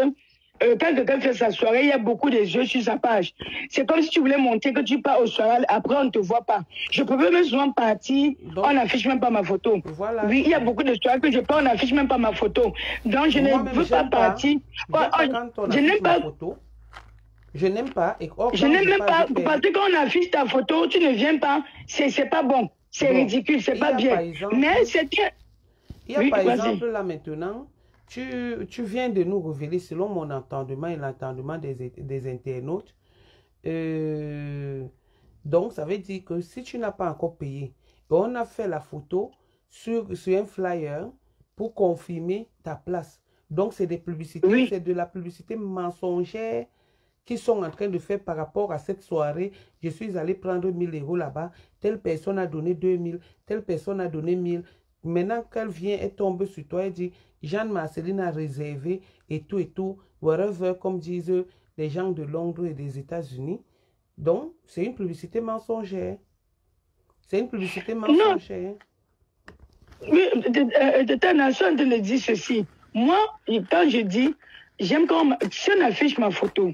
euh, quand quelqu'un fait sa soirée, il y a beaucoup de jeux sur sa page. C'est comme si tu voulais montrer que tu pars au soirée, après on ne te voit pas. Je peux même souvent partir, on n'affiche même pas ma photo. Voilà. Oui, il y a beaucoup de soirées que je pars, on n'affiche même pas ma photo. Donc je ne veux pas pas. partir. Oh, pas oh, je n'aime pas photo. Je n'aime pas. Et Je n'aime même pas, perdu- parce que quand on affiche ta photo, tu ne viens pas, c'est c'est pas bon, c'est Bon, ridicule, c'est pas bien. exemple- Mais c'est bien. Il y a Oui, par exemple là maintenant, tu, tu viens de nous révéler selon mon entendement et l'entendement des, des internautes. euh, donc ça veut dire que si tu n'as pas encore payé, on a fait la photo sur, sur un flyer pour confirmer ta place. Donc c'est des publicités, Oui. c'est de la publicité mensongère qui sont en train de faire par rapport à cette soirée. Je suis allé prendre 1000 euros là-bas. Telle personne a donné 2000. Telle personne a donné 1000. Maintenant qu'elle vient, elle tombe sur toi et dit Jeanne Marceline a réservé et tout et tout. Whatever, comme disent les gens de Londres et des États-Unis. Donc, c'est une publicité mensongère. C'est une publicité mensongère. Oui, de, de, de ta nation de le dire ceci. Moi, quand je dis, j'aime quand on, si on affiche ma photo,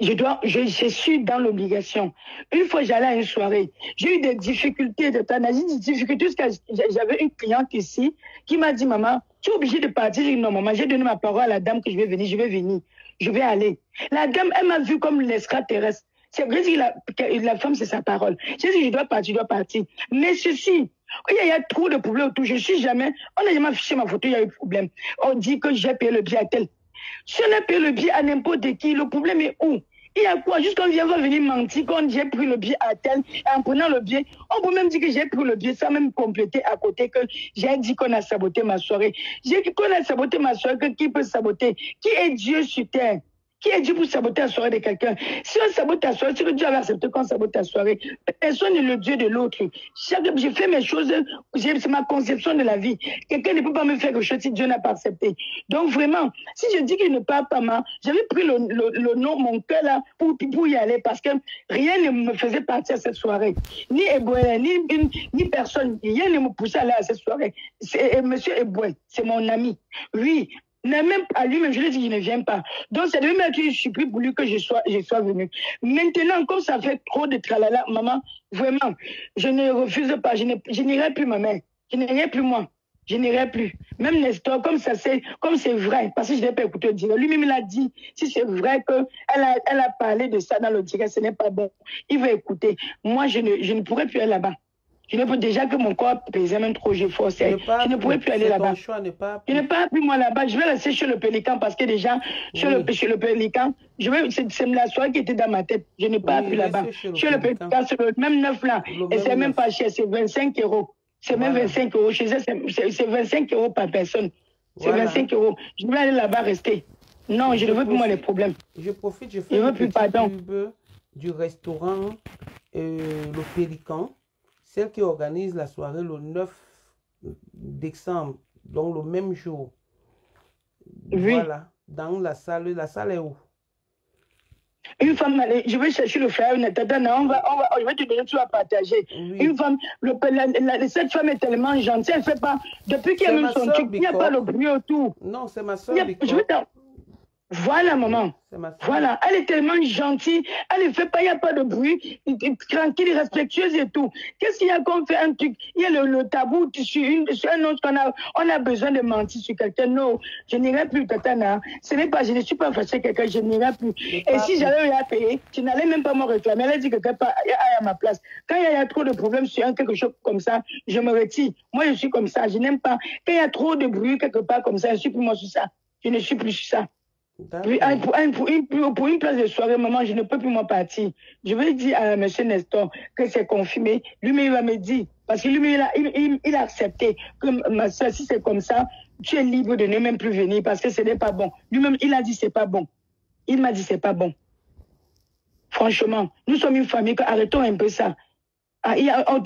je dois, je, je suis dans l'obligation. Une fois, j'allais à une soirée, j'ai eu des difficultés de j'ai des difficultés que j'avais une cliente ici qui m'a dit, maman, tu es obligée de partir. Dit, non, maman, j'ai donné ma parole à la dame que je vais venir, je vais venir, je vais aller. La dame, elle m'a vu comme l'extraterrestre. C'est vrai que la, la femme, c'est sa parole. J'ai dit, je dois partir, je dois partir. Mais ceci, il y, a, il y a trop de problèmes autour. Je suis jamais, on n'a jamais affiché ma photo, il y a eu problème. On dit que j'ai payé le billet à tel. Si on a payé le billet à n'importe qui, le problème est où? Il y a quoi? Juste quand vient va venir mentir, quand j'ai pris le billet à tel, en prenant le billet, on peut même dire que j'ai pris le billet sans même compléter à côté que j'ai dit qu'on a saboté ma soirée. J'ai dit qu'on a saboté ma soirée, que qui peut saboter? Qui est Dieu sur terre? Qui est Dieu pour saboter la soirée de quelqu'un? Si on sabote ta soirée, c'est que Dieu avait accepté qu'on sabote ta soirée. Personne n'est le Dieu de l'autre. J'ai fait mes choses, c'est ma conception de la vie. Quelqu'un ne peut pas me faire quelque chose si Dieu n'a pas accepté. Donc vraiment, si je dis qu'il ne parle pas mal, j'avais pris le, le, le nom, mon cœur là, pour, pour y aller parce que rien ne me faisait partir à cette soirée. Ni Eboué, ni, une- ni personne, rien ne me poussait à aller à cette soirée. Et Monsieur Eboué, c'est mon ami. Oui, mais même à lui-même, je lui ai dit qu'il ne vient pas. Donc, c'est lui-même que je suis pris pour lui que je sois, je sois venu. Maintenant, comme ça fait trop de tralala, maman, vraiment, je ne refuse pas. Je je n'irai plus, ma mère. Je n'irai plus, moi. Je n'irai plus. Même Nestor, comme ça c'est, comme c'est vrai, parce que je n'ai pas écouté le direct. Lui-même, il a dit, si c'est vrai qu'elle a, elle a parlé de ça dans le direct, ce n'est pas bon. Il va écouter. Moi, je ne, je ne pourrais plus aller là-bas. Je ne peux déjà que mon corps pesait même trop, j'ai forcé. Je ne pourrais plus aller là-bas. Je n'ai pas appris moi là-bas. Je vais rester chez le Pélican parce que déjà, chez, le, chez le Pélican, c'est, la soirée qui était dans ma tête. Je n'ai pas Oui, appris là-bas. chez le Chez le Pélican. C'est le même neuf là. Le Et c'est même pas cher, c'est 25 euros. C'est même Voilà. 25 euros. Chez eux, c'est- c'est c'est 25 euros par personne. C'est Voilà. 25 euros. Je vais aller là-bas rester. Non, je ne veux plus moi les problèmes. Je profite, je fais Je veux plus, pardon. du restaurant euh, Le Pélican, celle qui organise la soirée le 9 décembre, donc le même jour. Oui. Voilà, dans la salle, la salle est où? Une femme, allez, je vais chercher le non, on va, on va, je vais te donner, tu vas partager. Oui. Une femme, le, la- la- cette femme est tellement gentille, elle fait pas, depuis a C'est même son truc, il n'y a pas le bruit autour. Non, c'est ma soeur. y a- je vais t'en- Voilà, maman. Voilà, elle est tellement gentille, elle ne fait pas, il n'y a pas de bruit, tranquille, respectueuse et tout. Qu'est-ce qu'il y a qu'on fait un truc? Il y a le, tabou sur, une, un autre qu'on a, on a besoin de mentir sur quelqu'un. Non, je n'irai plus, Tatana. Ce n'est pas, je ne suis pas fâché quelqu'un, je n'irai plus. Et si j'allais la payer, tu n'allais même pas me réclamer. Elle a dit que quelqu'un est à ma place. Quand il y, a, trop de problèmes sur un quelque chose comme ça, je me retire. Moi, je suis comme ça, je n'aime pas. Quand il y a trop de bruit quelque part comme ça, je suis plus moi sur ça. Je ne suis plus sur ça. Pour, une, place de soirée, maman, je ne peux plus m'en partir. Je vais dire à M. Nestor que c'est confirmé. Lui-même, il va me dire, parce que lui-même, il a, il, il, a accepté que ma soeur, si c'est comme ça, tu es libre de ne même plus venir parce que ce n'est pas bon. Lui-même, il a dit c'est pas bon. Il m'a dit c'est pas bon. Franchement, nous sommes une famille, arrêtons un peu ça. Ah,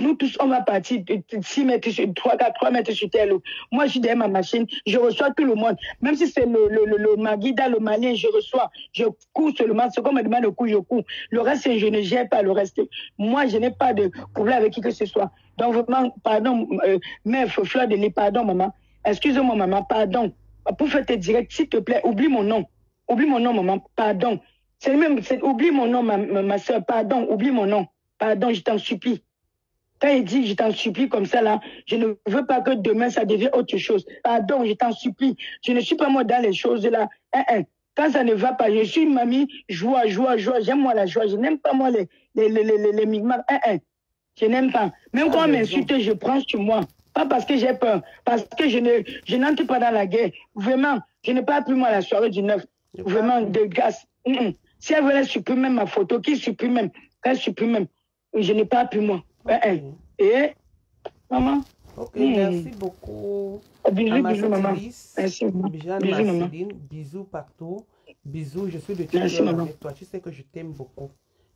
nous tous, on va partir 6 mètres sur 3, 4, 3 mètres sur terre. Moi, je suis derrière ma machine, je reçois tout le monde. Même si c'est le, le, le, le Maguida, le Malien, je reçois, je cours seulement. Ce qu'on me demande de coups, je cours. Le reste, je ne gère pas le reste. Moi, je n'ai pas de problème avec qui que ce soit. Donc, vraiment, pardon, euh, mère, Fleur de pardon, maman. Excuse-moi, maman, pardon. Pour faire tes directs, s'il te plaît, oublie mon nom. Oublie mon nom, maman, pardon. C'est même, oublie mon nom, ma, ma soeur, pardon, oublie mon nom. Pardon, je t'en supplie. Quand il dit, je t'en supplie comme ça, là, je ne veux pas que demain, ça devienne autre chose. Pardon, je t'en supplie. Je ne suis pas moi dans les choses là. Hein, hein. Quand ça ne va pas, je suis une mamie, joie, joie, joie. J'aime moi la joie. Je n'aime pas moi les, les, les, les, les hein, Je n'aime pas. Même quand on m'insulte, je prends sur moi. Pas parce que j'ai peur, parce que je ne, je n'entre pas dans la guerre. Vraiment, je ne parle plus moi la soirée du 9. Vraiment, de grâce. Si elle voulait supprimer ma photo, qui supprime même, elle supprime même. Je n'ai pas pu moi. Et, eh, maman. Ok, hmm. merci beaucoup. Bisous, bisous, maman. Merci, maman. Bisous, maman. Bisous partout. Bisous, je suis de cœur avec toi. Tu sais que je t'aime beaucoup.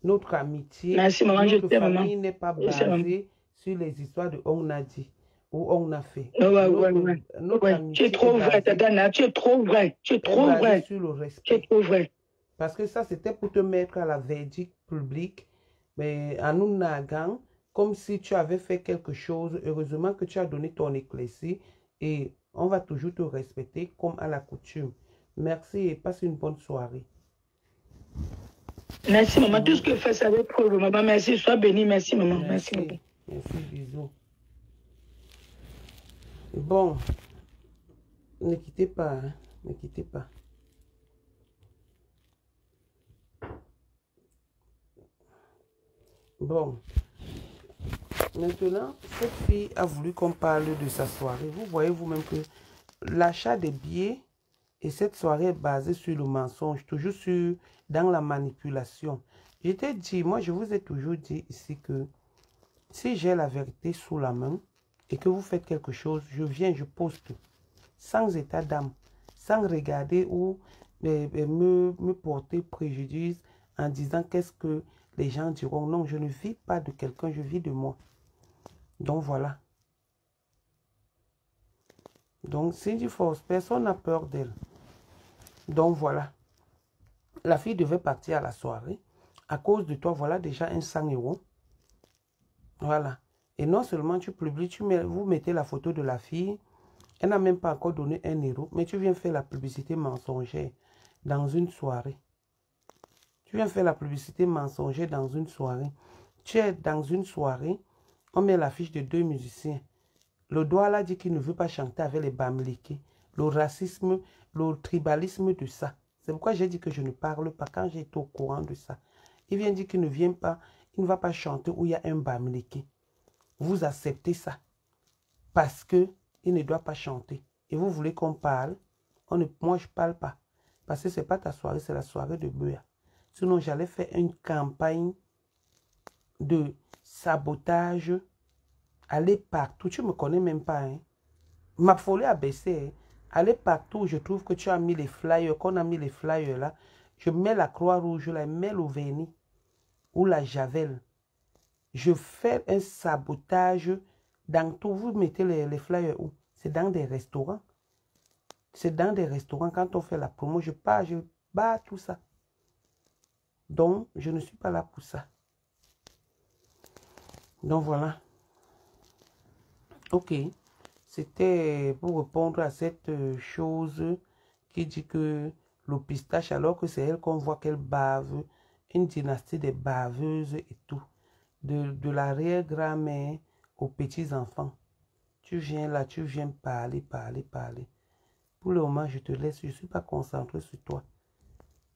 Notre amitié, merci, maman, notre je famille n'est pas basée sur les histoires de on a dit ou on a fait. Ouais, ouais, ouais. Notre ouais. Tu es trop vrai, Tadana. Tu es trop vrai. Tu es trop vrai. Sur le respect. Tu es trop vrai. Parce que ça, c'était pour te mettre à la verdict publique. Mais à nous nagant, comme si tu avais fait quelque chose. Heureusement que tu as donné ton éclaircie et on va toujours te respecter comme à la coutume. Merci et passe une bonne soirée. Merci, maman. Tout ce que fait, ça va être maman. Merci. Sois béni. Merci, maman. Merci. Merci, Merci bisous. Bon, ne quittez pas. Hein. Ne quittez pas. Bon, Maintenant, cette fille a voulu qu'on parle de sa soirée. Vous voyez vous-même que l'achat des billets et cette soirée est basée sur le mensonge, toujours sur, dans la manipulation. Je t'ai dit, moi je vous ai toujours dit ici que si j'ai la vérité sous la main et que vous faites quelque chose, je viens, je poste sans état d'âme, sans regarder ou euh, euh, me, me porter préjudice en disant qu'est-ce que les gens diront. Non, je ne vis pas de quelqu'un, je vis de moi. Donc voilà. Donc Cindy Force, personne n'a peur d'elle. Donc voilà. La fille devait partir à la soirée. À cause de toi, voilà déjà un 100 euros. Voilà. Et non seulement tu publies, tu mets, vous mettez la photo de la fille. Elle n'a même pas encore donné un euro. Mais tu viens faire la publicité mensongère dans une soirée. Tu viens faire la publicité mensongère dans une soirée. Tu es dans une soirée on met l'affiche de deux musiciens. Le doigt là dit qu'il ne veut pas chanter avec les Bamileke. Le racisme, le tribalisme de ça. C'est pourquoi j'ai dit que je ne parle pas quand j'ai été au courant de ça. Il vient dire qu'il ne vient pas, il ne va pas chanter où il y a un Bamileke. Vous acceptez ça. Parce que il ne doit pas chanter. Et vous voulez qu'on parle. Moi, je ne parle pas. Parce que ce n'est pas ta soirée, c'est la soirée de Beuya. Sinon, j'allais faire une campagne de sabotage, aller partout. Tu ne me connais même pas. Hein? Ma folie a baissé. Hein? Aller partout, je trouve que tu as mis les flyers, qu'on a mis les flyers là. Je mets la croix rouge là, je mets le vernis ou la javel. Je fais un sabotage dans tout. Vous mettez les, les flyers où? C'est dans des restaurants. C'est dans des restaurants. Quand on fait la promo, je pars, je bats tout ça. Donc, je ne suis pas là pour ça. Donc voilà. Ok. C'était pour répondre à cette euh, chose qui dit que le pistache alors que c'est elle qu'on voit qu'elle bave. Une dynastie de baveuses et tout. De, de l'arrière-grand-mère aux petits-enfants. Tu viens là, tu viens parler, parler, parler. Pour le moment, je te laisse. Je ne suis pas concentré sur toi.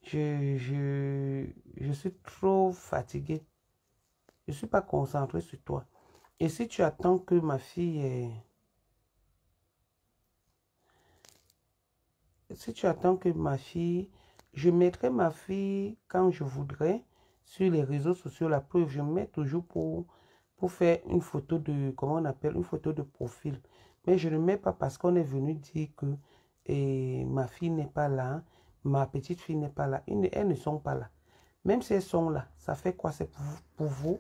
Je, suis trop fatigué. Je ne suis pas concentré sur toi. Et si tu attends que ma fille. Si tu attends que ma fille... Je mettrai ma fille quand je voudrais sur les réseaux sociaux. La preuve, je mets toujours pour, faire une photo de... Comment on appelle Une photo de profil. Mais je ne mets pas parce qu'on est venu dire que et ma fille n'est pas là, ma petite fille n'est pas là. Elles ne sont pas là. Même si elles sont là, ça fait quoi? C'est pour, vous.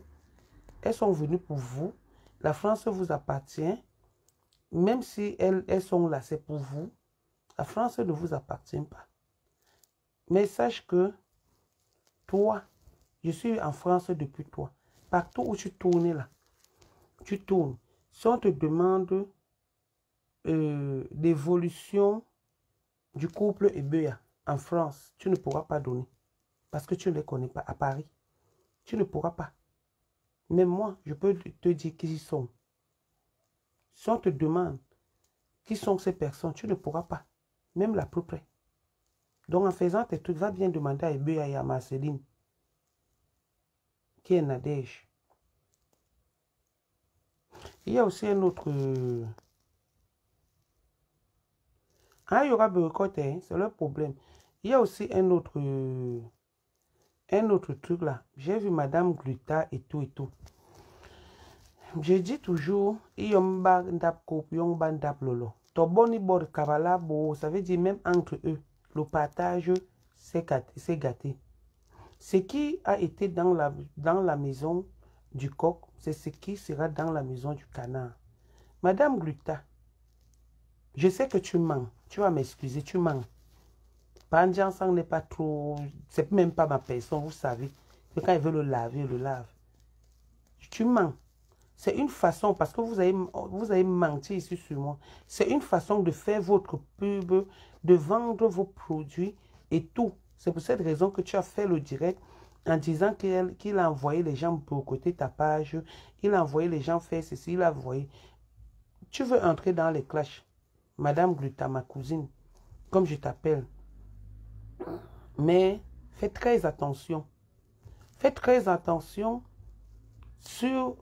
Elles sont venues pour vous. La France vous appartient. Même si elles, elles sont là, c'est pour vous. La France ne vous appartient pas. Mais sache que toi, je suis en France depuis toi. Partout où tu tournes là, tu tournes. Si on te demande euh, l'évolution du couple Ebea en France, tu ne pourras pas donner. Parce que tu ne les connais pas à Paris. Tu ne pourras pas. Mais moi, je peux te dire qui ils sont. Si on te demande qui sont ces personnes, tu ne pourras pas. Même la plus près. Donc en faisant tes trucs, va bien demander à Ebea et à Marceline. Qui est Nadège. Il y a aussi un autre... Ah, il y aura boycott, hein, c'est le problème. Il y a aussi un autre, un autre truc là. J'ai vu Madame Gluta et tout et tout. Je dis toujours, il y a un ndap kop, il y a un ndap lolo. Toboni bord kabala bo, ça veut dire même entre eux, le partage c'est gâté. Ce qui a été dans la, dans la maison du coq, c'est ce qui sera dans la maison du canard. Madame Gluta, je sais que tu mens. Tu vas m'excuser, tu mens. Pandiansang n'est pas trop... C'est même pas ma personne, vous savez. Mais quand il veut le laver, il le lave. Tu mens. C'est une façon, parce que vous avez, vous avez menti ici sur moi. C'est une façon de faire votre pub, de vendre vos produits et tout. C'est pour cette raison que tu as fait le direct en disant qu'il a envoyé les gens côté ta page. Il a envoyé les gens faire ceci, il a envoyé. Tu veux entrer dans les clashs. Madame Gluta, ma cousine, comme je t'appelle. Mais fais très attention. Fais très attention sur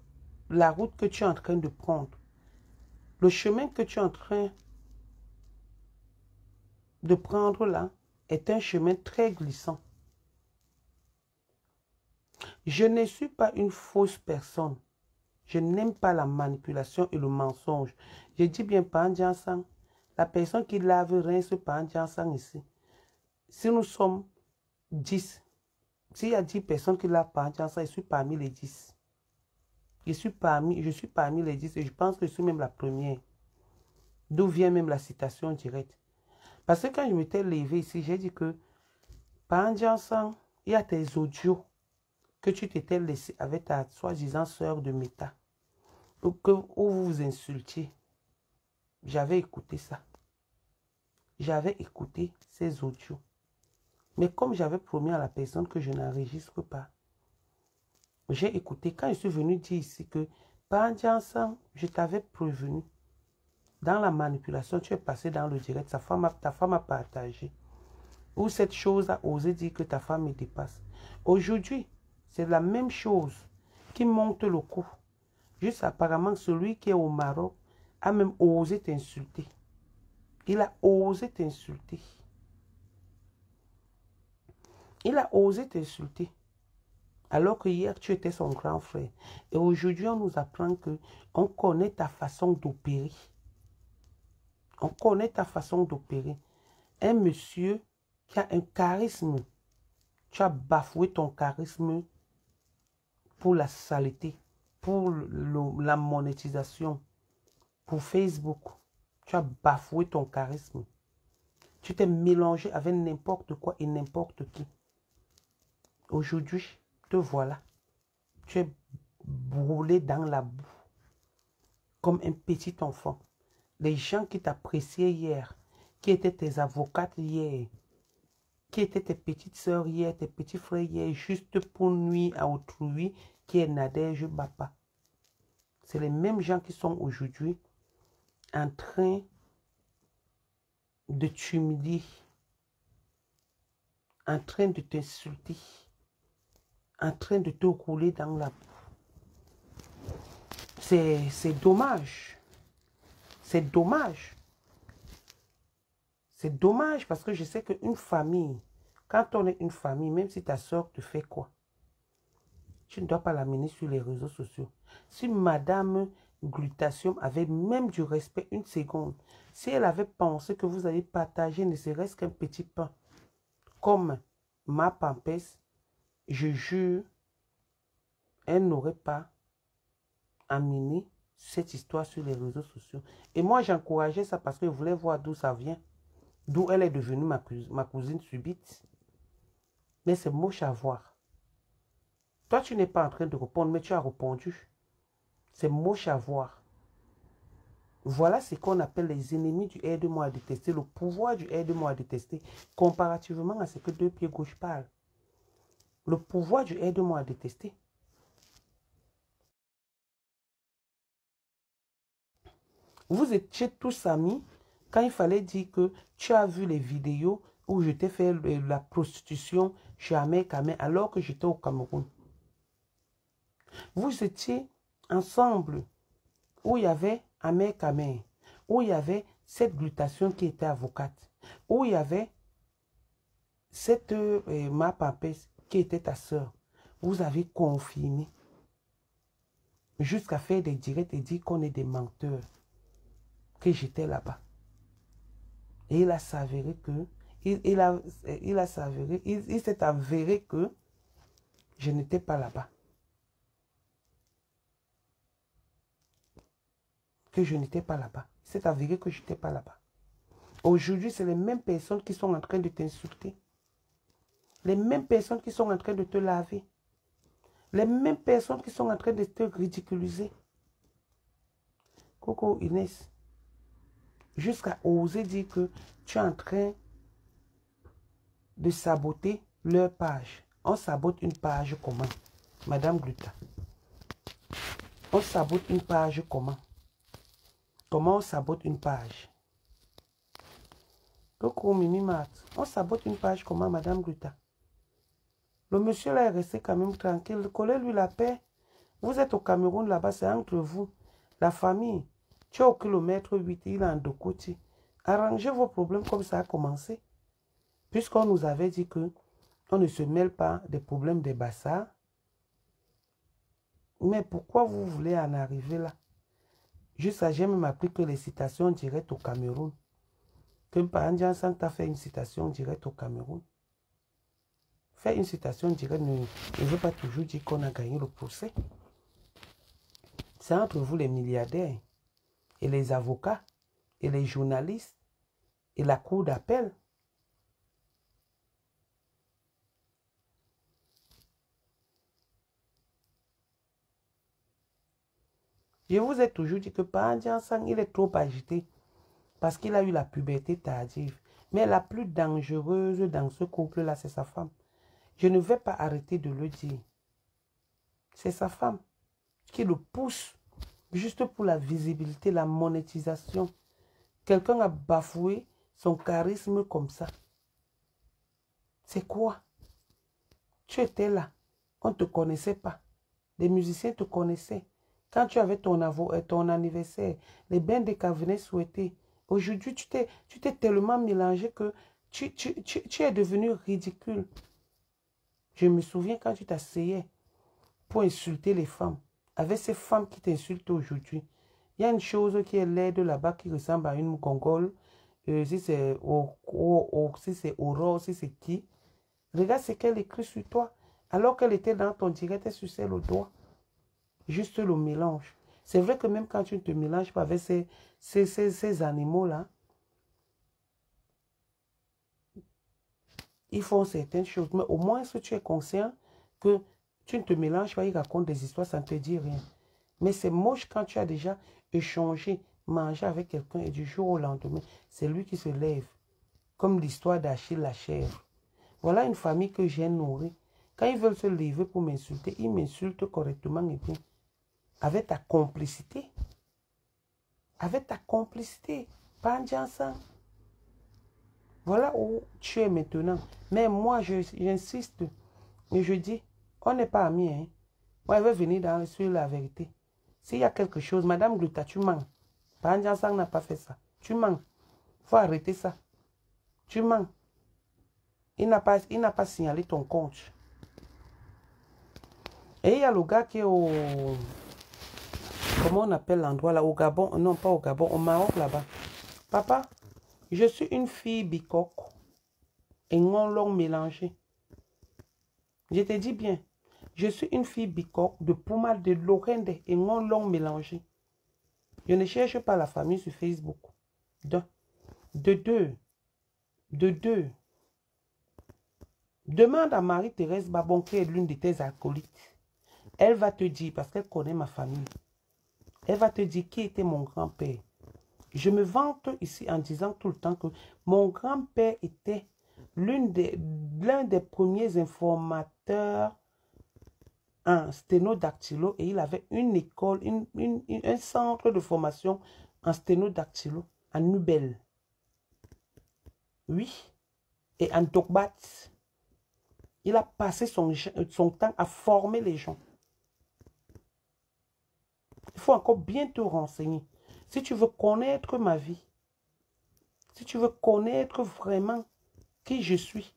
la route que tu es en train de prendre. Le chemin que tu es en train de prendre là est un chemin très glissant. Je ne suis pas une fausse personne. Je n'aime pas la manipulation et le mensonge. Je dis bien pas en la personne qui lave rince pas en ici. Si nous sommes 10, s'il y a 10 personnes qui lavent pas en je suis parmi les 10. Je suis parmi, je suis parmi les 10 et je pense que je suis même la première. D'où vient même la citation directe? Parce que quand je m'étais levé ici, j'ai dit que par il y a tes audios que tu t'étais laissé avec ta soi-disant soeur de méta. Ou que où vous vous insultiez. J'avais écouté ça j'avais écouté ces audios. Mais comme j'avais promis à la personne que je n'enregistre pas, j'ai écouté. Quand je suis venu dire ici que, ensemble, je t'avais prévenu. Dans la manipulation, tu es passé dans le direct. Ta femme ta femme a partagé. Ou cette chose a osé dire que ta femme me dépasse. Aujourd'hui, c'est la même chose qui monte le coup. Juste apparemment, celui qui est au Maroc a même osé t'insulter. Il a osé t'insulter. Il a osé t'insulter. Alors que hier, tu étais son grand frère. Et aujourd'hui, on nous apprend que on connaît ta façon d'opérer. On connaît ta façon d'opérer. Un monsieur qui a un charisme. Tu as bafoué ton charisme pour la saleté, pour la monétisation, pour Facebook. Tu as bafoué ton charisme. Tu t'es mélangé avec n'importe quoi et n'importe qui. Aujourd'hui, te voilà. Tu es brûlé dans la boue. Comme un petit enfant. Les gens qui t'appréciaient hier, qui étaient tes avocates hier, qui étaient tes petites sœurs hier, tes petits frères hier, juste pour nuire à autrui, qui est Nadège Bapa. C'est les mêmes gens qui sont aujourd'hui en train de t'humilier, en train de t'insulter, en train de te rouler dans la boue. C'est dommage. C'est dommage. C'est dommage parce que je sais qu'une famille, quand on est une famille, même si ta soeur te fait quoi, tu ne dois pas l'amener sur les réseaux sociaux. Si Madame Glutation avait même du respect une seconde, si elle avait pensé que vous allez partager ne serait-ce qu'un petit pain, comme ma pampesse, je jure, elle n'aurait pas amené cette histoire sur les réseaux sociaux. Et moi, j'encourageais ça parce que je voulais voir d'où ça vient. D'où elle est devenue ma, ma cousine subite. Mais c'est moche à voir. Toi, tu n'es pas en train de répondre, mais tu as répondu. C'est moche à voir. Voilà ce qu'on appelle les ennemis du aide-moi à détester, le pouvoir du aide-moi à détester, comparativement à ce que deux pieds gauche parlent. Le pouvoir du aide-moi à détester. Vous étiez tous amis quand il fallait dire que tu as vu les vidéos où je t'ai fait la prostitution chez Amé alors que j'étais au Cameroun. Vous étiez ensemble où il y avait Amé Kamé, où il y avait cette glutation qui était avocate, où il y avait cette euh, ma qui était ta soeur. Vous avez confirmé jusqu'à faire des directs et dire qu'on est des menteurs, que j'étais là-bas. Et il a s'avéré que, il a s'avéré, il, s'est avéré que je n'étais pas là-bas. Que je n'étais pas là-bas. Il s'est avéré que je n'étais pas là-bas. Aujourd'hui, c'est les mêmes personnes qui sont en train de t'insulter. Les mêmes personnes qui sont en train de te laver. Les mêmes personnes qui sont en train de te ridiculiser. Coco Inès, jusqu'à oser dire que tu es en train de saboter leur page. On sabote une page comment? Madame Gluta. On sabote une page comment? Comment on sabote une page? Coucou Mimi On sabote une page comment Madame Gluta Le monsieur là est resté quand même tranquille. Collez-lui la paix. Vous êtes au Cameroun là-bas, c'est entre vous. La famille. Tu es au kilomètre 8, il est en Dokoti. Arrangez vos problèmes comme ça a commencé. Puisqu'on nous avait dit que on ne se mêle pas des problèmes des bassards. Mais pourquoi vous voulez en arriver là? Juste à j'ai même appris que les citations directes au Cameroun. Que as fait une citation directe au Cameroun. Faire une citation directe ne, ne veut pas toujours dire qu'on a gagné le procès. C'est entre vous les milliardaires et les avocats et les journalistes et la cour d'appel. Je vous ai toujours dit que Pandiansan, il est trop agité parce qu'il a eu la puberté tardive. Mais la plus dangereuse dans ce couple-là, c'est sa femme. Je ne vais pas arrêter de le dire. C'est sa femme qui le pousse juste pour la visibilité, la monétisation. Quelqu'un a bafoué son charisme comme ça. C'est quoi? Tu étais là. On ne te connaissait pas. Les musiciens te connaissaient. Quand tu avais ton, euh, ton anniversaire, les bains de cas venaient souhaiter. Aujourd'hui, tu t'es tellement mélangé que tu, tu, tu es devenu ridicule. Je me souviens quand tu t'asseyais pour insulter les femmes avec ces femmes qui t'insultent aujourd'hui. Il y a une chose qui est laide là-bas qui ressemble à une mongole. Euh, si c'est si c'est Aurore, si c'est qui. Regarde ce qu'elle écrit sur toi. Alors qu'elle était dans ton direct, elle suçait le doigt. Juste le mélange. C'est vrai que même quand tu ne te mélanges pas avec ces, ces, ces animaux-là, ils font certaines choses. Mais au moins, si tu es conscient que tu ne te mélanges pas, il raconte des histoires sans te dire rien. Mais c'est moche quand tu as déjà échangé, mangé avec quelqu'un et du jour au lendemain, c'est lui qui se lève. Comme l'histoire d'Achille la chèvre. Voilà une famille que j'ai nourrie. Quand ils veulent se lever pour m'insulter, ils m'insultent correctement et bien. Avec ta complicité. Avec ta complicité. Ça. Voilà où tu es maintenant. Mais moi, j'insiste. Et je dis, on n'est pas amis. Hein? Moi, elle veut venir dans, la vérité. S'il y a quelque chose, Madame Gluta, tu mens. Panjansan n'a pas fait ça. Tu mens. faut arrêter ça. Tu mens. Il n'a pas, pas signalé ton compte. Et il y a le gars qui est au... Comment on appelle l'endroit là? Au Gabon? Non, pas au Gabon, au Maroc là-bas. Papa, je suis une fille bicoque. Et non long mélangé. Je te dis bien. Je suis une fille bicoque de Puma de Lorraine et non long mélangé. Je ne cherche pas la famille sur Facebook. De, de deux. De deux. Demande à Marie-Thérèse Babon qui est l'une de tes acolytes. Elle va te dire, parce qu'elle connaît ma famille, elle va te dire qui était mon grand-père. Je me vante ici en disant tout le temps que mon grand-père était l'un des, premiers informateurs en sténodactylo et il avait une école, un centre de formation en sténodactylo à Nubel. Oui. Et en Tokbat. Il a passé son temps à former les gens. Il faut encore bien te renseigner. Si tu veux connaître ma vie, si tu veux connaître vraiment qui je suis,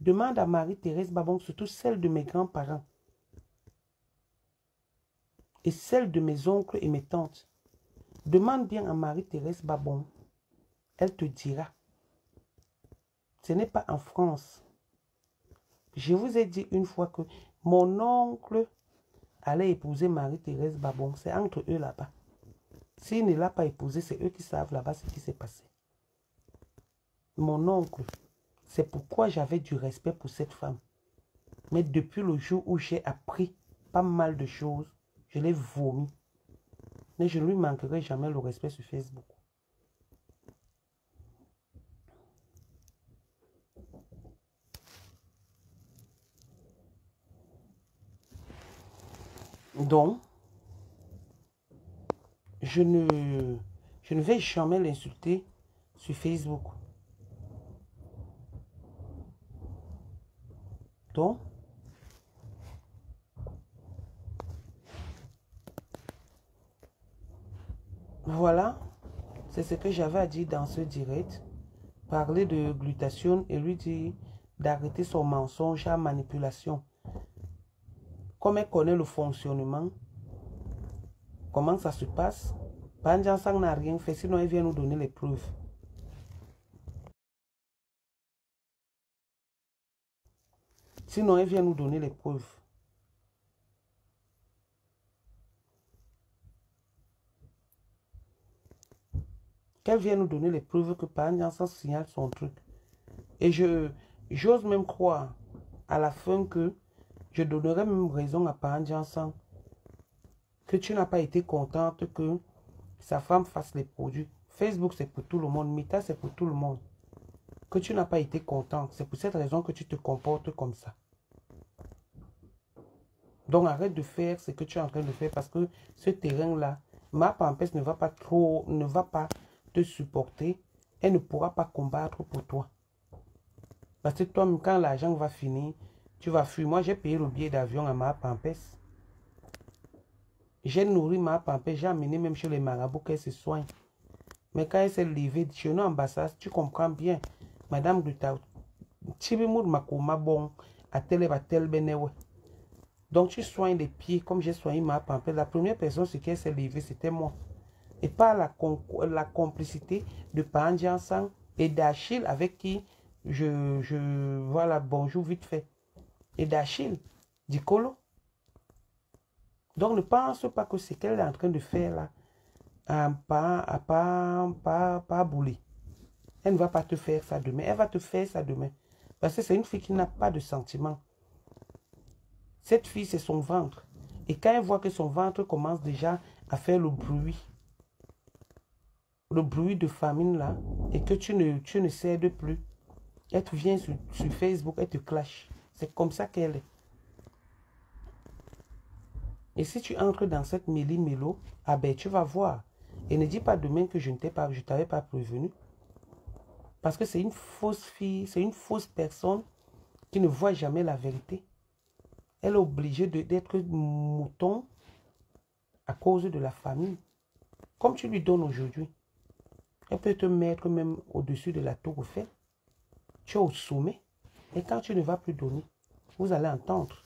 demande à Marie-Thérèse Babon, surtout celle de mes grands-parents et celle de mes oncles et mes tantes. Demande bien à Marie-Thérèse Babon. Elle te dira. Ce n'est pas en France. Je vous ai dit une fois que mon oncle allait épouser Marie-Thérèse Babon. C'est entre eux là-bas. S'il ne l'a pas épousé, c'est eux qui savent là-bas ce qui s'est passé. Mon oncle, c'est pourquoi j'avais du respect pour cette femme. Mais depuis le jour où j'ai appris pas mal de choses, je l'ai vomi. Mais je ne lui manquerai jamais le respect sur Facebook. Donc, je ne, je ne vais jamais l'insulter sur Facebook. Donc, Voilà, c'est ce que j'avais à dire dans ce direct. Parler de glutation et lui dire d'arrêter son mensonge à manipulation. Comme elle connaît le fonctionnement, comment ça se passe, Panjansang n'a rien fait, sinon elle vient nous donner les preuves. Sinon, elle vient nous donner les preuves. qu'elle vienne nous donner les preuves que Panjansan signale son truc. Et je j'ose même croire à la fin que je donnerai même raison à Panjansan que tu n'as pas été contente que sa femme fasse les produits. Facebook, c'est pour tout le monde. Mita, c'est pour tout le monde. Que tu n'as pas été contente. C'est pour cette raison que tu te comportes comme ça. Donc, arrête de faire ce que tu es en train de faire parce que ce terrain-là, ma pampesse ne va pas trop, ne va pas te supporter, elle ne pourra pas combattre pour toi. Parce que toi, quand l'argent va finir, tu vas fuir. Moi, j'ai payé le billet d'avion à ma pampès. J'ai nourri ma pampès, j'ai amené même chez les marabouts qu'elle se soigne. Mais quand elle s'est levée chez nos ambassades, tu comprends bien. Madame Guta, Tibimoud Makoma bon, à tel à tel benewe. Donc tu soignes les pieds comme j'ai soigné ma pampès. La première personne sur qui elle s'est levée, c'était moi et par la, la complicité de Pandiansan et d'Achille avec qui je, je voilà bonjour vite fait et d'Achille Colo. donc ne pense pas que ce qu'elle est en train de faire là un pas à pas pas pas bouler. Elle ne va pas te faire ça demain. Elle va te faire ça demain. Parce que c'est une fille qui n'a pas de sentiments cette fille c'est son ventre. Et quand elle voit que son ventre commence déjà à faire le bruit le bruit de famine là et que tu ne, tu ne cèdes plus, Elle te vient sur, sur Facebook, elle te clash. C'est comme ça qu'elle est. Et si tu entres dans cette méli-mélo, ah ben tu vas voir. Et ne dis pas demain que je ne t'ai pas, je t'avais pas prévenu. Parce que c'est une fausse fille, c'est une fausse personne qui ne voit jamais la vérité. Elle est obligée d'être mouton à cause de la famille. Comme tu lui donnes aujourd'hui. Elle peut te mettre même au-dessus de la tour Eiffel. Tu es au sommet. Et quand tu ne vas plus donner, vous allez entendre.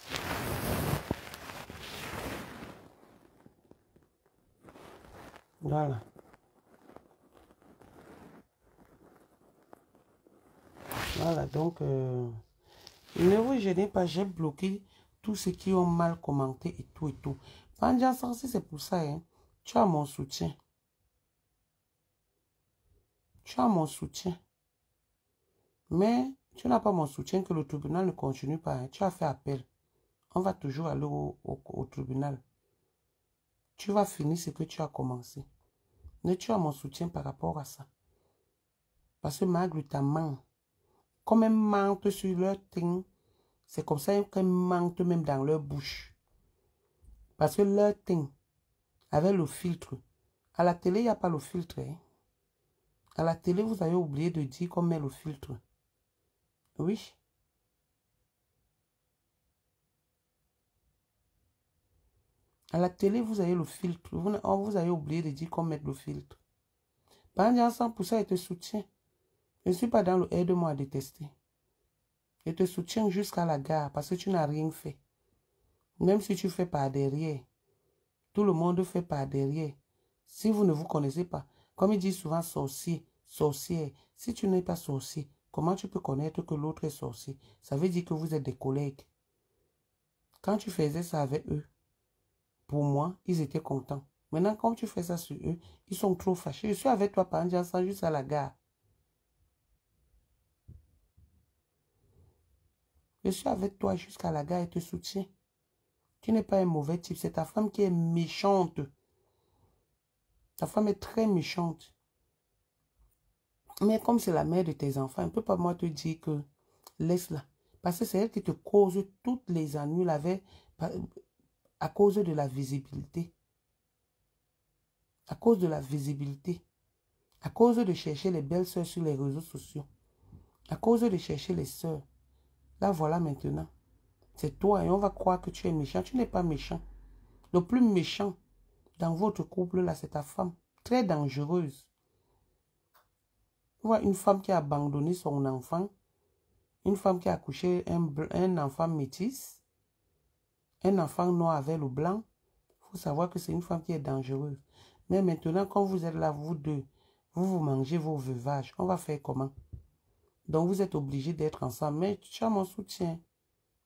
Voilà. Voilà, donc, euh, ne vous gênez pas, j'ai bloqué tous ceux qui ont mal commenté et tout et tout. si c'est pour ça, hein, tu as mon soutien. Tu as mon soutien. Mais tu n'as pas mon soutien que le tribunal ne continue pas. Hein. Tu as fait appel. On va toujours aller au tribunal. Tu vas finir ce que tu as commencé. Mais tu as mon soutien par rapport à ça? Parce que malgré ta main, comme elle mente sur leur teint, c'est comme ça qu'elle mente même dans leur bouche. Parce que leur teint, avec le filtre, à la télé, il n'y a pas le filtre. Hein. À la télé, vous avez oublié de dire qu'on met le filtre. Oui. À la télé, vous avez le filtre. Vous, oh, vous avez oublié de dire qu'on met le filtre. pour ça, il te soutient. Je ne suis pas dans le aide-moi à détester. Je te soutiens jusqu'à la gare parce que tu n'as rien fait. Même si tu fais par derrière. Tout le monde fait par derrière. Si vous ne vous connaissez pas, comme il dit souvent sorcier, sorcière, si tu n'es pas sorcier, comment tu peux connaître que l'autre est sorcier? Ça veut dire que vous êtes des collègues. Quand tu faisais ça avec eux, pour moi, ils étaient contents. Maintenant, quand tu fais ça sur eux, ils sont trop fâchés. Je suis avec toi, par exemple, juste à la gare. Je suis avec toi jusqu'à la gare et te soutiens. Tu n'es pas un mauvais type. C'est ta femme qui est méchante. Ta femme est très méchante. Mais comme c'est la mère de tes enfants, elle ne peut pas moi te dire que laisse-la. Parce que c'est elle qui te cause toutes les ennuis veille à cause de la visibilité. À cause de la visibilité. À cause de chercher les belles sœurs sur les réseaux sociaux. À cause de chercher les sœurs. Là, voilà maintenant. C'est toi et on va croire que tu es méchant. Tu n'es pas méchant. Le plus méchant dans votre couple, là, c'est ta femme. Très dangereuse. Vois une femme qui a abandonné son enfant. Une femme qui a accouché un, un enfant métis un enfant noir avec le blanc, il faut savoir que c'est une femme qui est dangereuse. Mais maintenant, quand vous êtes là, vous deux, vous vous mangez vos veuvages, on va faire comment? Donc, vous êtes obligés d'être ensemble. Mais tu as mon soutien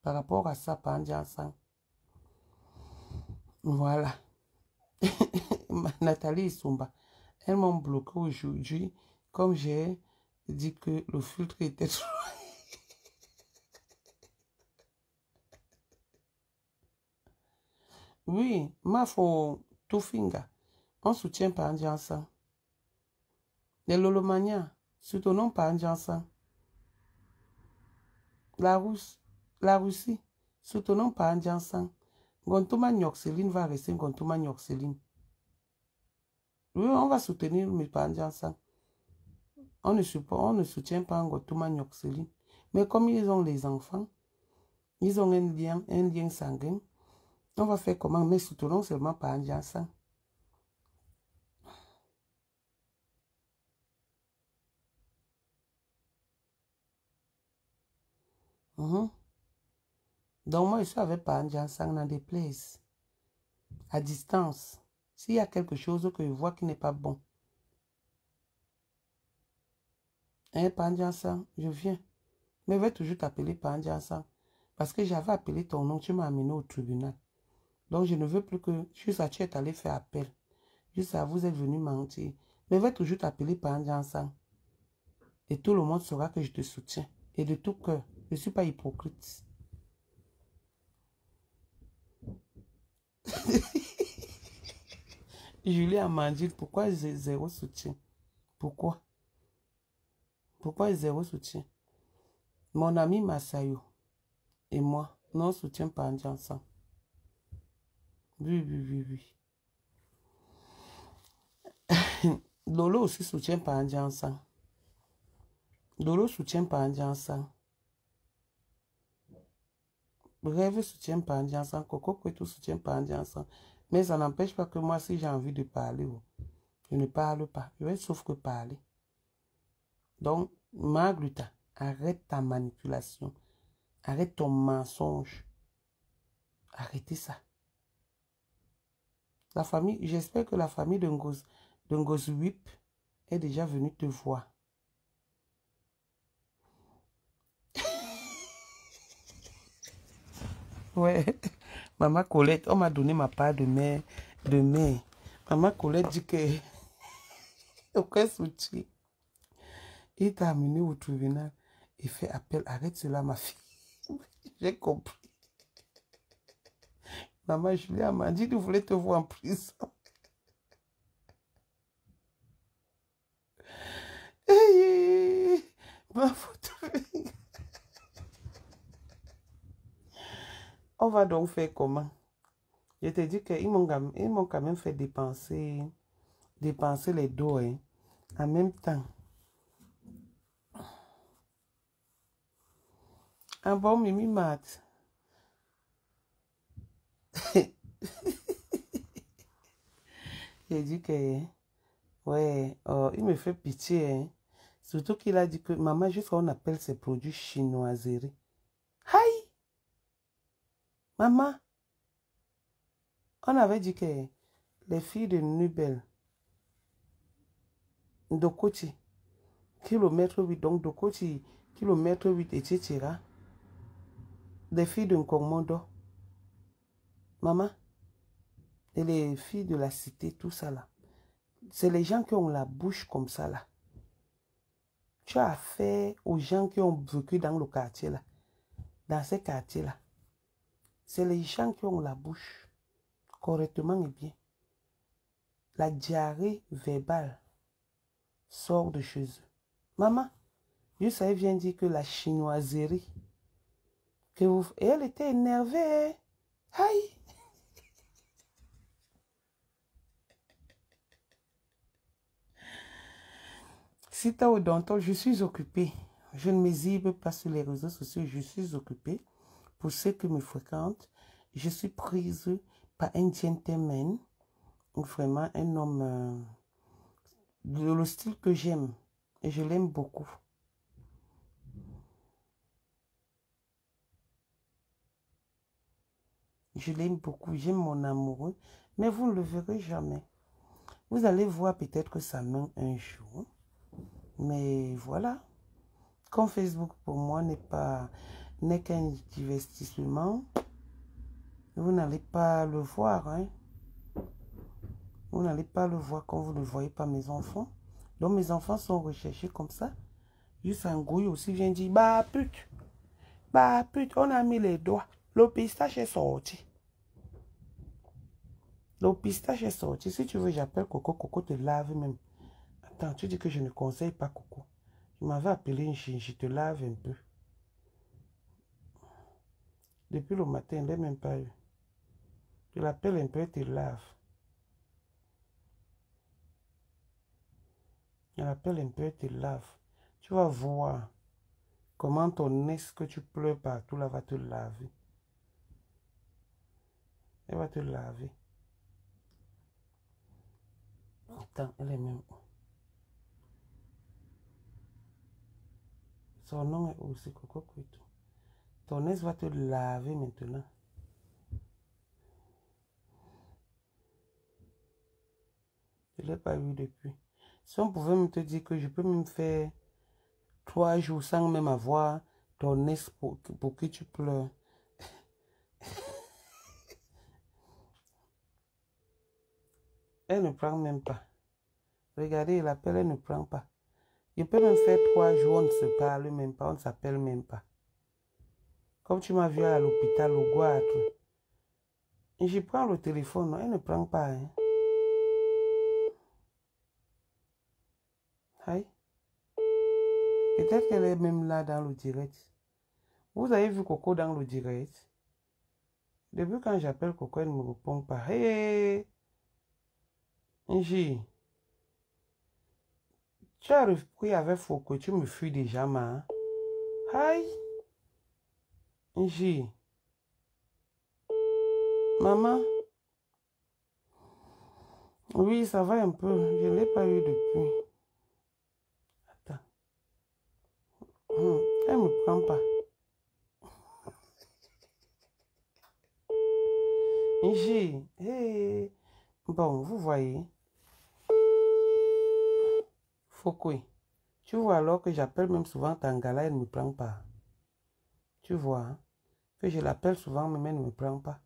par rapport à ça, pas ensemble. Voilà. Nathalie Sumba, elles m'ont bloqué aujourd'hui, comme j'ai dit que le filtre était trop... Oui, Mafo Tufinga, on soutient pas ensemble. Les Lolomania, soutenons ensemble. La, Russe, la Russie, soutenons pas ensemble. Gontuma Nyoxeline va rester Gontuma Nyoxeline. Oui, on va soutenir pas ensemble. On ne, on ne soutient pas Gontuma Nyoxeline. Mais comme ils ont les enfants, ils ont un lien, un lien sanguin, on va faire comment? Mais soutenons seulement par un. Mhm. Donc moi, je suis avec Panjansan dans des places. À distance. S'il y a quelque chose que je vois qui n'est pas bon. Hein, Panjansan, je viens. Mais je vais toujours t'appeler Panjansan. Parce que j'avais appelé ton nom, tu m'as amené au tribunal. Donc, je ne veux plus que juste à tu es allé faire appel. Juste à vous êtes venu mentir. Mais je vais toujours t'appeler ensemble. Et tout le monde saura que je te soutiens. Et de tout cœur. Je ne suis pas hypocrite. Julie a dit pourquoi zéro soutien? Pourquoi? Pourquoi zéro soutien? Mon ami Masayo et moi, nous ne soutiens pas ensemble. Oui, oui, oui, oui. Lolo aussi soutient pas ensemble. Lolo soutient pas ensemble. Rêve soutient pas ensemble. Coco tout soutient pas ensemble. Mais ça n'empêche pas que moi, si j'ai envie de parler, oh, je ne parle pas. Je vais sauf que parler. Donc, Magluta, arrête ta manipulation. Arrête ton mensonge. Arrêtez ça. La famille, j'espère que la famille de Ngoz, Whip est déjà venue te voir. ouais. Maman Colette, on m'a donné ma part de mère. De mère. Maman Colette dit que aucun soutien. Il t'a amené au tribunal et fait appel. Arrête cela, ma fille. J'ai compris. Maman Julia m'a dit, qu'il voulait te voir en prison. Ma photo. On va donc faire comment? Je te dis qu'ils m'ont quand même fait dépenser, dépenser les dos hein, en même temps. Un bon mimi mat. Il dit que, ouais, oh, il me fait pitié. Hein. Surtout qu'il a dit que, maman, juste qu'on appelle ces produits chinoiseries. Aïe! Maman, on avait dit que les filles de Nubel, Dokoti, kilomètre 8, donc Dokoti, kilomètre 8, etc. Des filles de Nkomodo, Maman, et les filles de la cité, tout ça là, c'est les gens qui ont la bouche comme ça là. Tu as affaire aux gens qui ont vécu dans le quartier là, dans ces quartiers là. C'est les gens qui ont la bouche correctement et bien. La diarrhée verbale sort de chez eux. Maman, je savais bien dire que la chinoiserie, Et elle était énervée. Aïe! Au denton, je suis occupée. Je ne m'exhibe pas sur les réseaux sociaux, je suis occupée. Pour ceux qui me fréquentent, je suis prise par un gentleman, vraiment un homme euh, de le style que j'aime. Et je l'aime beaucoup. Je l'aime beaucoup, j'aime mon amoureux, mais vous ne le verrez jamais. Vous allez voir peut-être sa main un jour. Mais voilà. Comme Facebook pour moi n'est pas n'est qu'un investissement, vous n'allez pas le voir. Hein? Vous n'allez pas le voir quand vous ne voyez pas mes enfants. Donc mes enfants sont recherchés comme ça. Juste un gouille aussi vient dire, bah pute, bah pute, on a mis les doigts. Le pistache est sorti. Le pistache est sorti. Si tu veux, j'appelle Coco. Coco te lave même tu dis que je ne conseille pas Coco. Je m'avais appelé une chien, je te lave un peu. Depuis le matin, elle n'est même pas eu. Je l'appelle un peu, et te lave. Je l'appelle un peu, et te lave. Tu vas voir comment ton nez que tu pleures partout là va te laver. Elle va te laver. Attends, elle est même Son nom est aussi Coco Kuito. Ton nez va te laver maintenant. Je ne l'ai pas vu depuis. Si on pouvait me te dire que je peux me faire trois jours sans même avoir ton nez pour, pour que tu pleures. Elle ne prend même pas. Regardez, elle appelle, elle ne prend pas. Il peut même faire trois jours, on ne se parle même pas, on ne s'appelle même pas. Comme tu m'as vu à l'hôpital au Guatre. Je prends le téléphone, elle ne prend pas. Hein. Peut-être qu'elle est même là dans le direct. Vous avez vu Coco dans le direct? Depuis quand j'appelle Coco, elle ne me répond pas. Hé Nji, tu as repris avec Foucault, tu me fuis déjà, ma. Aïe Nji. Maman Oui, ça va un peu. Je ne l'ai pas eu depuis. Attends. Hum, Elle ne me prend pas. Nji, hey. Bon, vous voyez. Foucault. Tu vois alors que j'appelle même souvent Tangala, elle ne me prend pas. Tu vois. hein, Que je l'appelle souvent, mais elle ne me prend pas.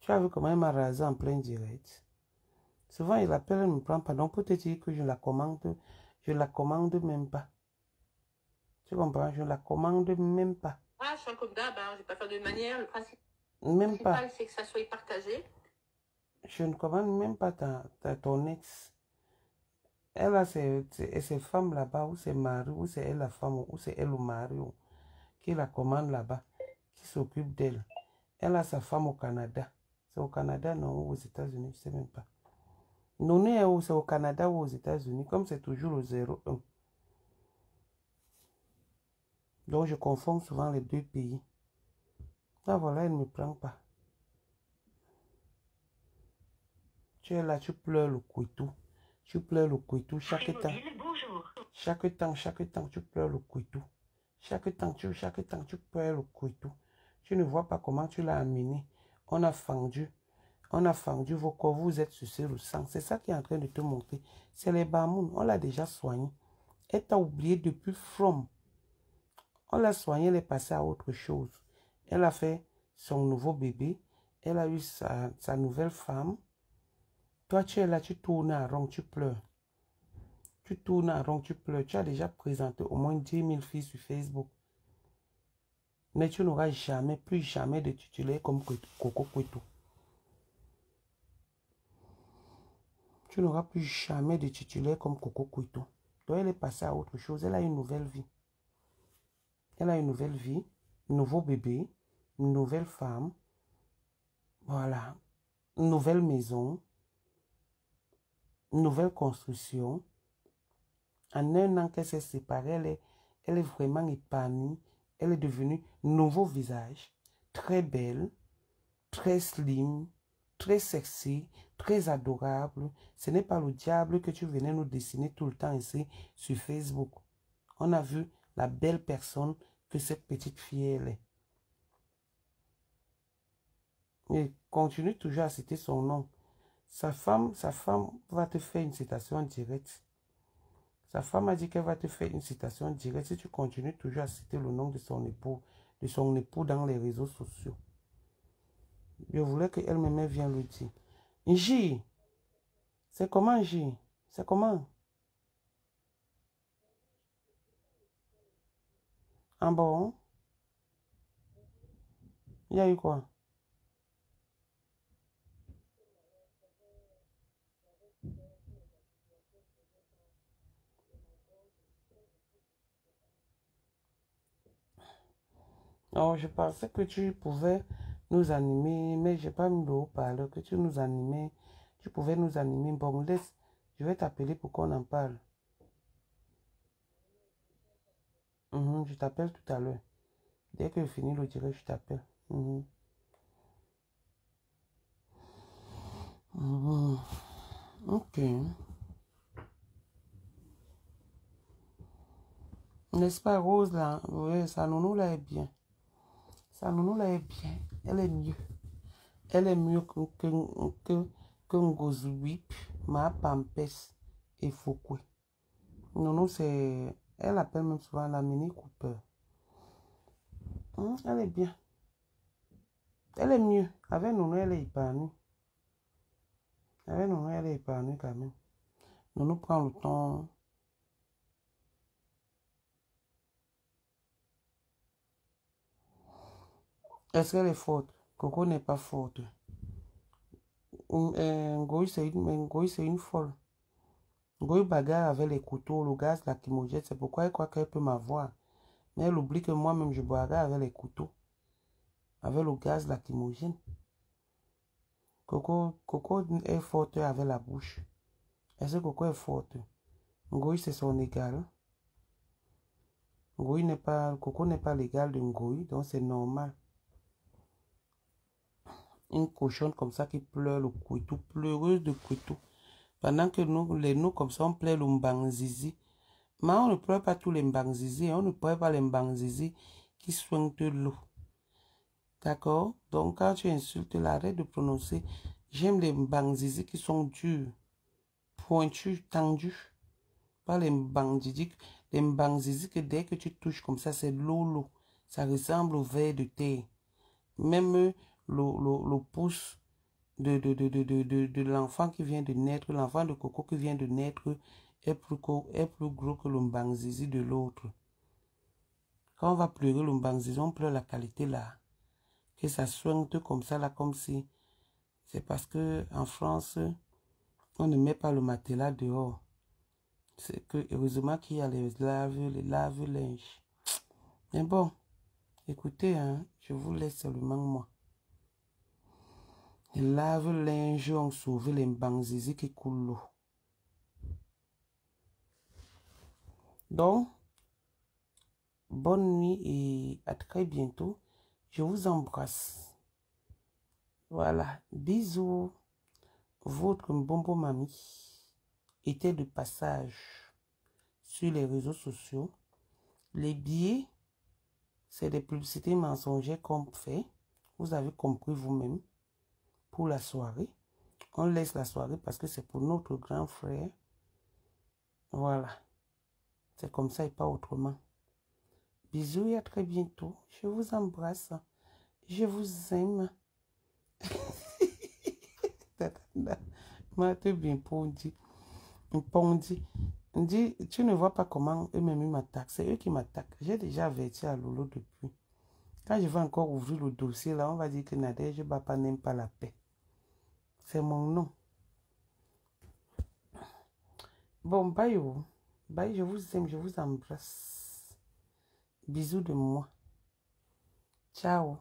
Tu as vu comment elle m'a rasé en plein direct. Souvent, il appelle, elle ne me prend pas. Donc, pour te dire que je la commande, je la commande même pas. Tu comprends? Je la commande même pas. Ah, je suis comme d'hab, hein, je vais pas faire de manière. Le principe Même pas. principal, c'est que ça soit partagé. Je ne commande même pas ta, ta- ton ex. Elle a ses, femmes là-bas, ou ses maris, ou c'est elle la femme, ou c'est elle le mari, qui la commande là-bas, qui s'occupe d'elle. Elle a sa femme au Canada. C'est au Canada, non, ou aux États-Unis, je ne sais même pas. Non, c'est au Canada ou aux États-Unis, comme c'est toujours le 0-1. Donc, je confonds souvent les deux pays. Ah, voilà, elle ne me prend pas. Tu es là, tu pleures le couitou. Tu pleures le couitou chaque temps. Chaque temps, chaque temps, tu pleures le couitou. Chaque temps, tu, chaque temps, tu pleures le couitou. Tu ne vois pas comment tu l'as amené. On a fendu. On a fendu vos corps. Vous êtes sucé le sang. C'est ça qui est en train de te montrer. C'est les bamounes. On l'a déjà soigné. Elle t'a oublié depuis From. On l'a soigné, elle est passée à autre chose. Elle a fait son nouveau bébé. Elle a eu sa, sa nouvelle femme. Toi, tu es là, tu tournes en rond, tu pleures. Tu tournes en rond, tu pleures. Tu as déjà présenté au moins 10 000 filles sur Facebook. Mais tu n'auras jamais, plus jamais de titulaire comme Coco Kweto. Tu n'auras plus jamais de titulaire comme Coco Kweto. Donc, elle est passée à autre chose. Elle a une nouvelle vie. Elle a une nouvelle vie, nouveau bébé, nouvelle femme. Voilà. Nouvelle maison nouvelle construction. En un an qu'elle s'est séparée, elle est, vraiment épanouie. Elle est devenue nouveau visage, très belle, très slim, très sexy, très adorable. Ce n'est pas le diable que tu venais nous dessiner tout le temps ici sur Facebook. On a vu la belle personne que cette petite fille est. Et continue toujours à citer son nom. Sa femme, sa va te faire une citation directe. Sa femme a dit qu'elle va te faire une citation directe si tu continues toujours à citer le nom de son époux, de son époux dans les réseaux sociaux. Je voulais qu'elle-même vienne le dire. J, c'est comment J? C'est comment? Ah bon? Il y a eu quoi? Oh, je pensais que tu pouvais nous animer, mais j'ai pas mis le haut-parleur, que tu nous animais. Tu pouvais nous animer. Bon, laisse, je vais t'appeler pour qu'on en parle. Mhm, je t'appelle tout à l'heure. Dès que je finis le direct, je t'appelle. Mhm. Mhm. Ok. N'est-ce pas, Rose, là? Oui, sa nounou, là, est bien. Sa nounou, là, est bien. Elle est mieux. Elle est mieux que, que, que, que Ngozuwip, ma Pampes et Foucault. Nounou, c'est... Elle appelle même souvent la Mini Cooper. Hum, elle est bien. Elle est mieux. Avec Nounou, elle est épanouie. Avec Nounou, elle est épanouie quand même. Nounou prend le temps. Est-ce qu'elle est forte? Coco n'est pas forte. Euh, Ngoï, c'est une, une folle. Ngoï bagarre avec les couteaux, le gaz lacrymogène. C'est pourquoi elle croit qu'elle peut m'avoir. Mais elle oublie que moi-même, je boirai avec les couteaux. Avec le gaz lacrymogène. Coco, Coco est forte avec la bouche. Est-ce que Coco est forte? Ngoï, c'est son égal. Ngoï n'est pas, Coco n'est pas l'égal de Ngoï, donc c'est normal. Une cochonne comme ça qui pleure le couteau, pleureuse de couteau. Pendant que nous, les nous comme ça, on pleure le mbangzizi. Mais on ne pleure pas tous les mbangzizi, on ne pleure pas les mbangzizi qui soignent de l'eau. D'accord? Donc quand tu insultes, arrête de prononcer. J'aime les mbangzizi qui sont durs, pointus, tendus. Pas les mbangzizi, les mbangzizi que dès que tu touches comme ça, c'est l'eau, l'eau. Ça ressemble au verre de terre. Même le, le, le pouce de, de, de, de, de, l'enfant qui vient de naître, l'enfant de Coco qui vient de naître, est plus, est plus gros que le mbangzizi de l'autre. Quand on va pleurer le mbangzizi, on pleure la qualité là. Que ça soigne comme ça là, comme si. C'est parce que en France, on ne met pas le matelas dehors. C'est que heureusement qu'il y a les lave, les lave-linges. Mais bon, écoutez, hein, je vous laisse seulement moi. Les mbangzizi qui coulent l'eau. Donc, bonne nuit et à très bientôt. Je vous embrasse. Voilà, bisous. Votre bonbon mamie était de passage sur les réseaux sociaux. Les billets, c'est des publicités mensongères qu'on fait. Vous avez compris vous-même pour la soirée. On laisse la soirée parce que c'est pour notre grand frère. Voilà. C'est comme ça et pas autrement. Bisous et à très bientôt. Je vous embrasse. Je vous aime. Mate bien pondi. Pondi. Dit, tu ne vois pas comment eux-mêmes m'attaquent. C'est eux qui m'attaquent. J'ai déjà averti à Lolo depuis. Quand je vais encore ouvrir le dossier, là, on va dire que Nadège Bapa n'aime pas la paix. C'est mon nom. Bon, bye. Oh. Bye, je vous aime, je vous embrasse. Bisous de moi. Ciao.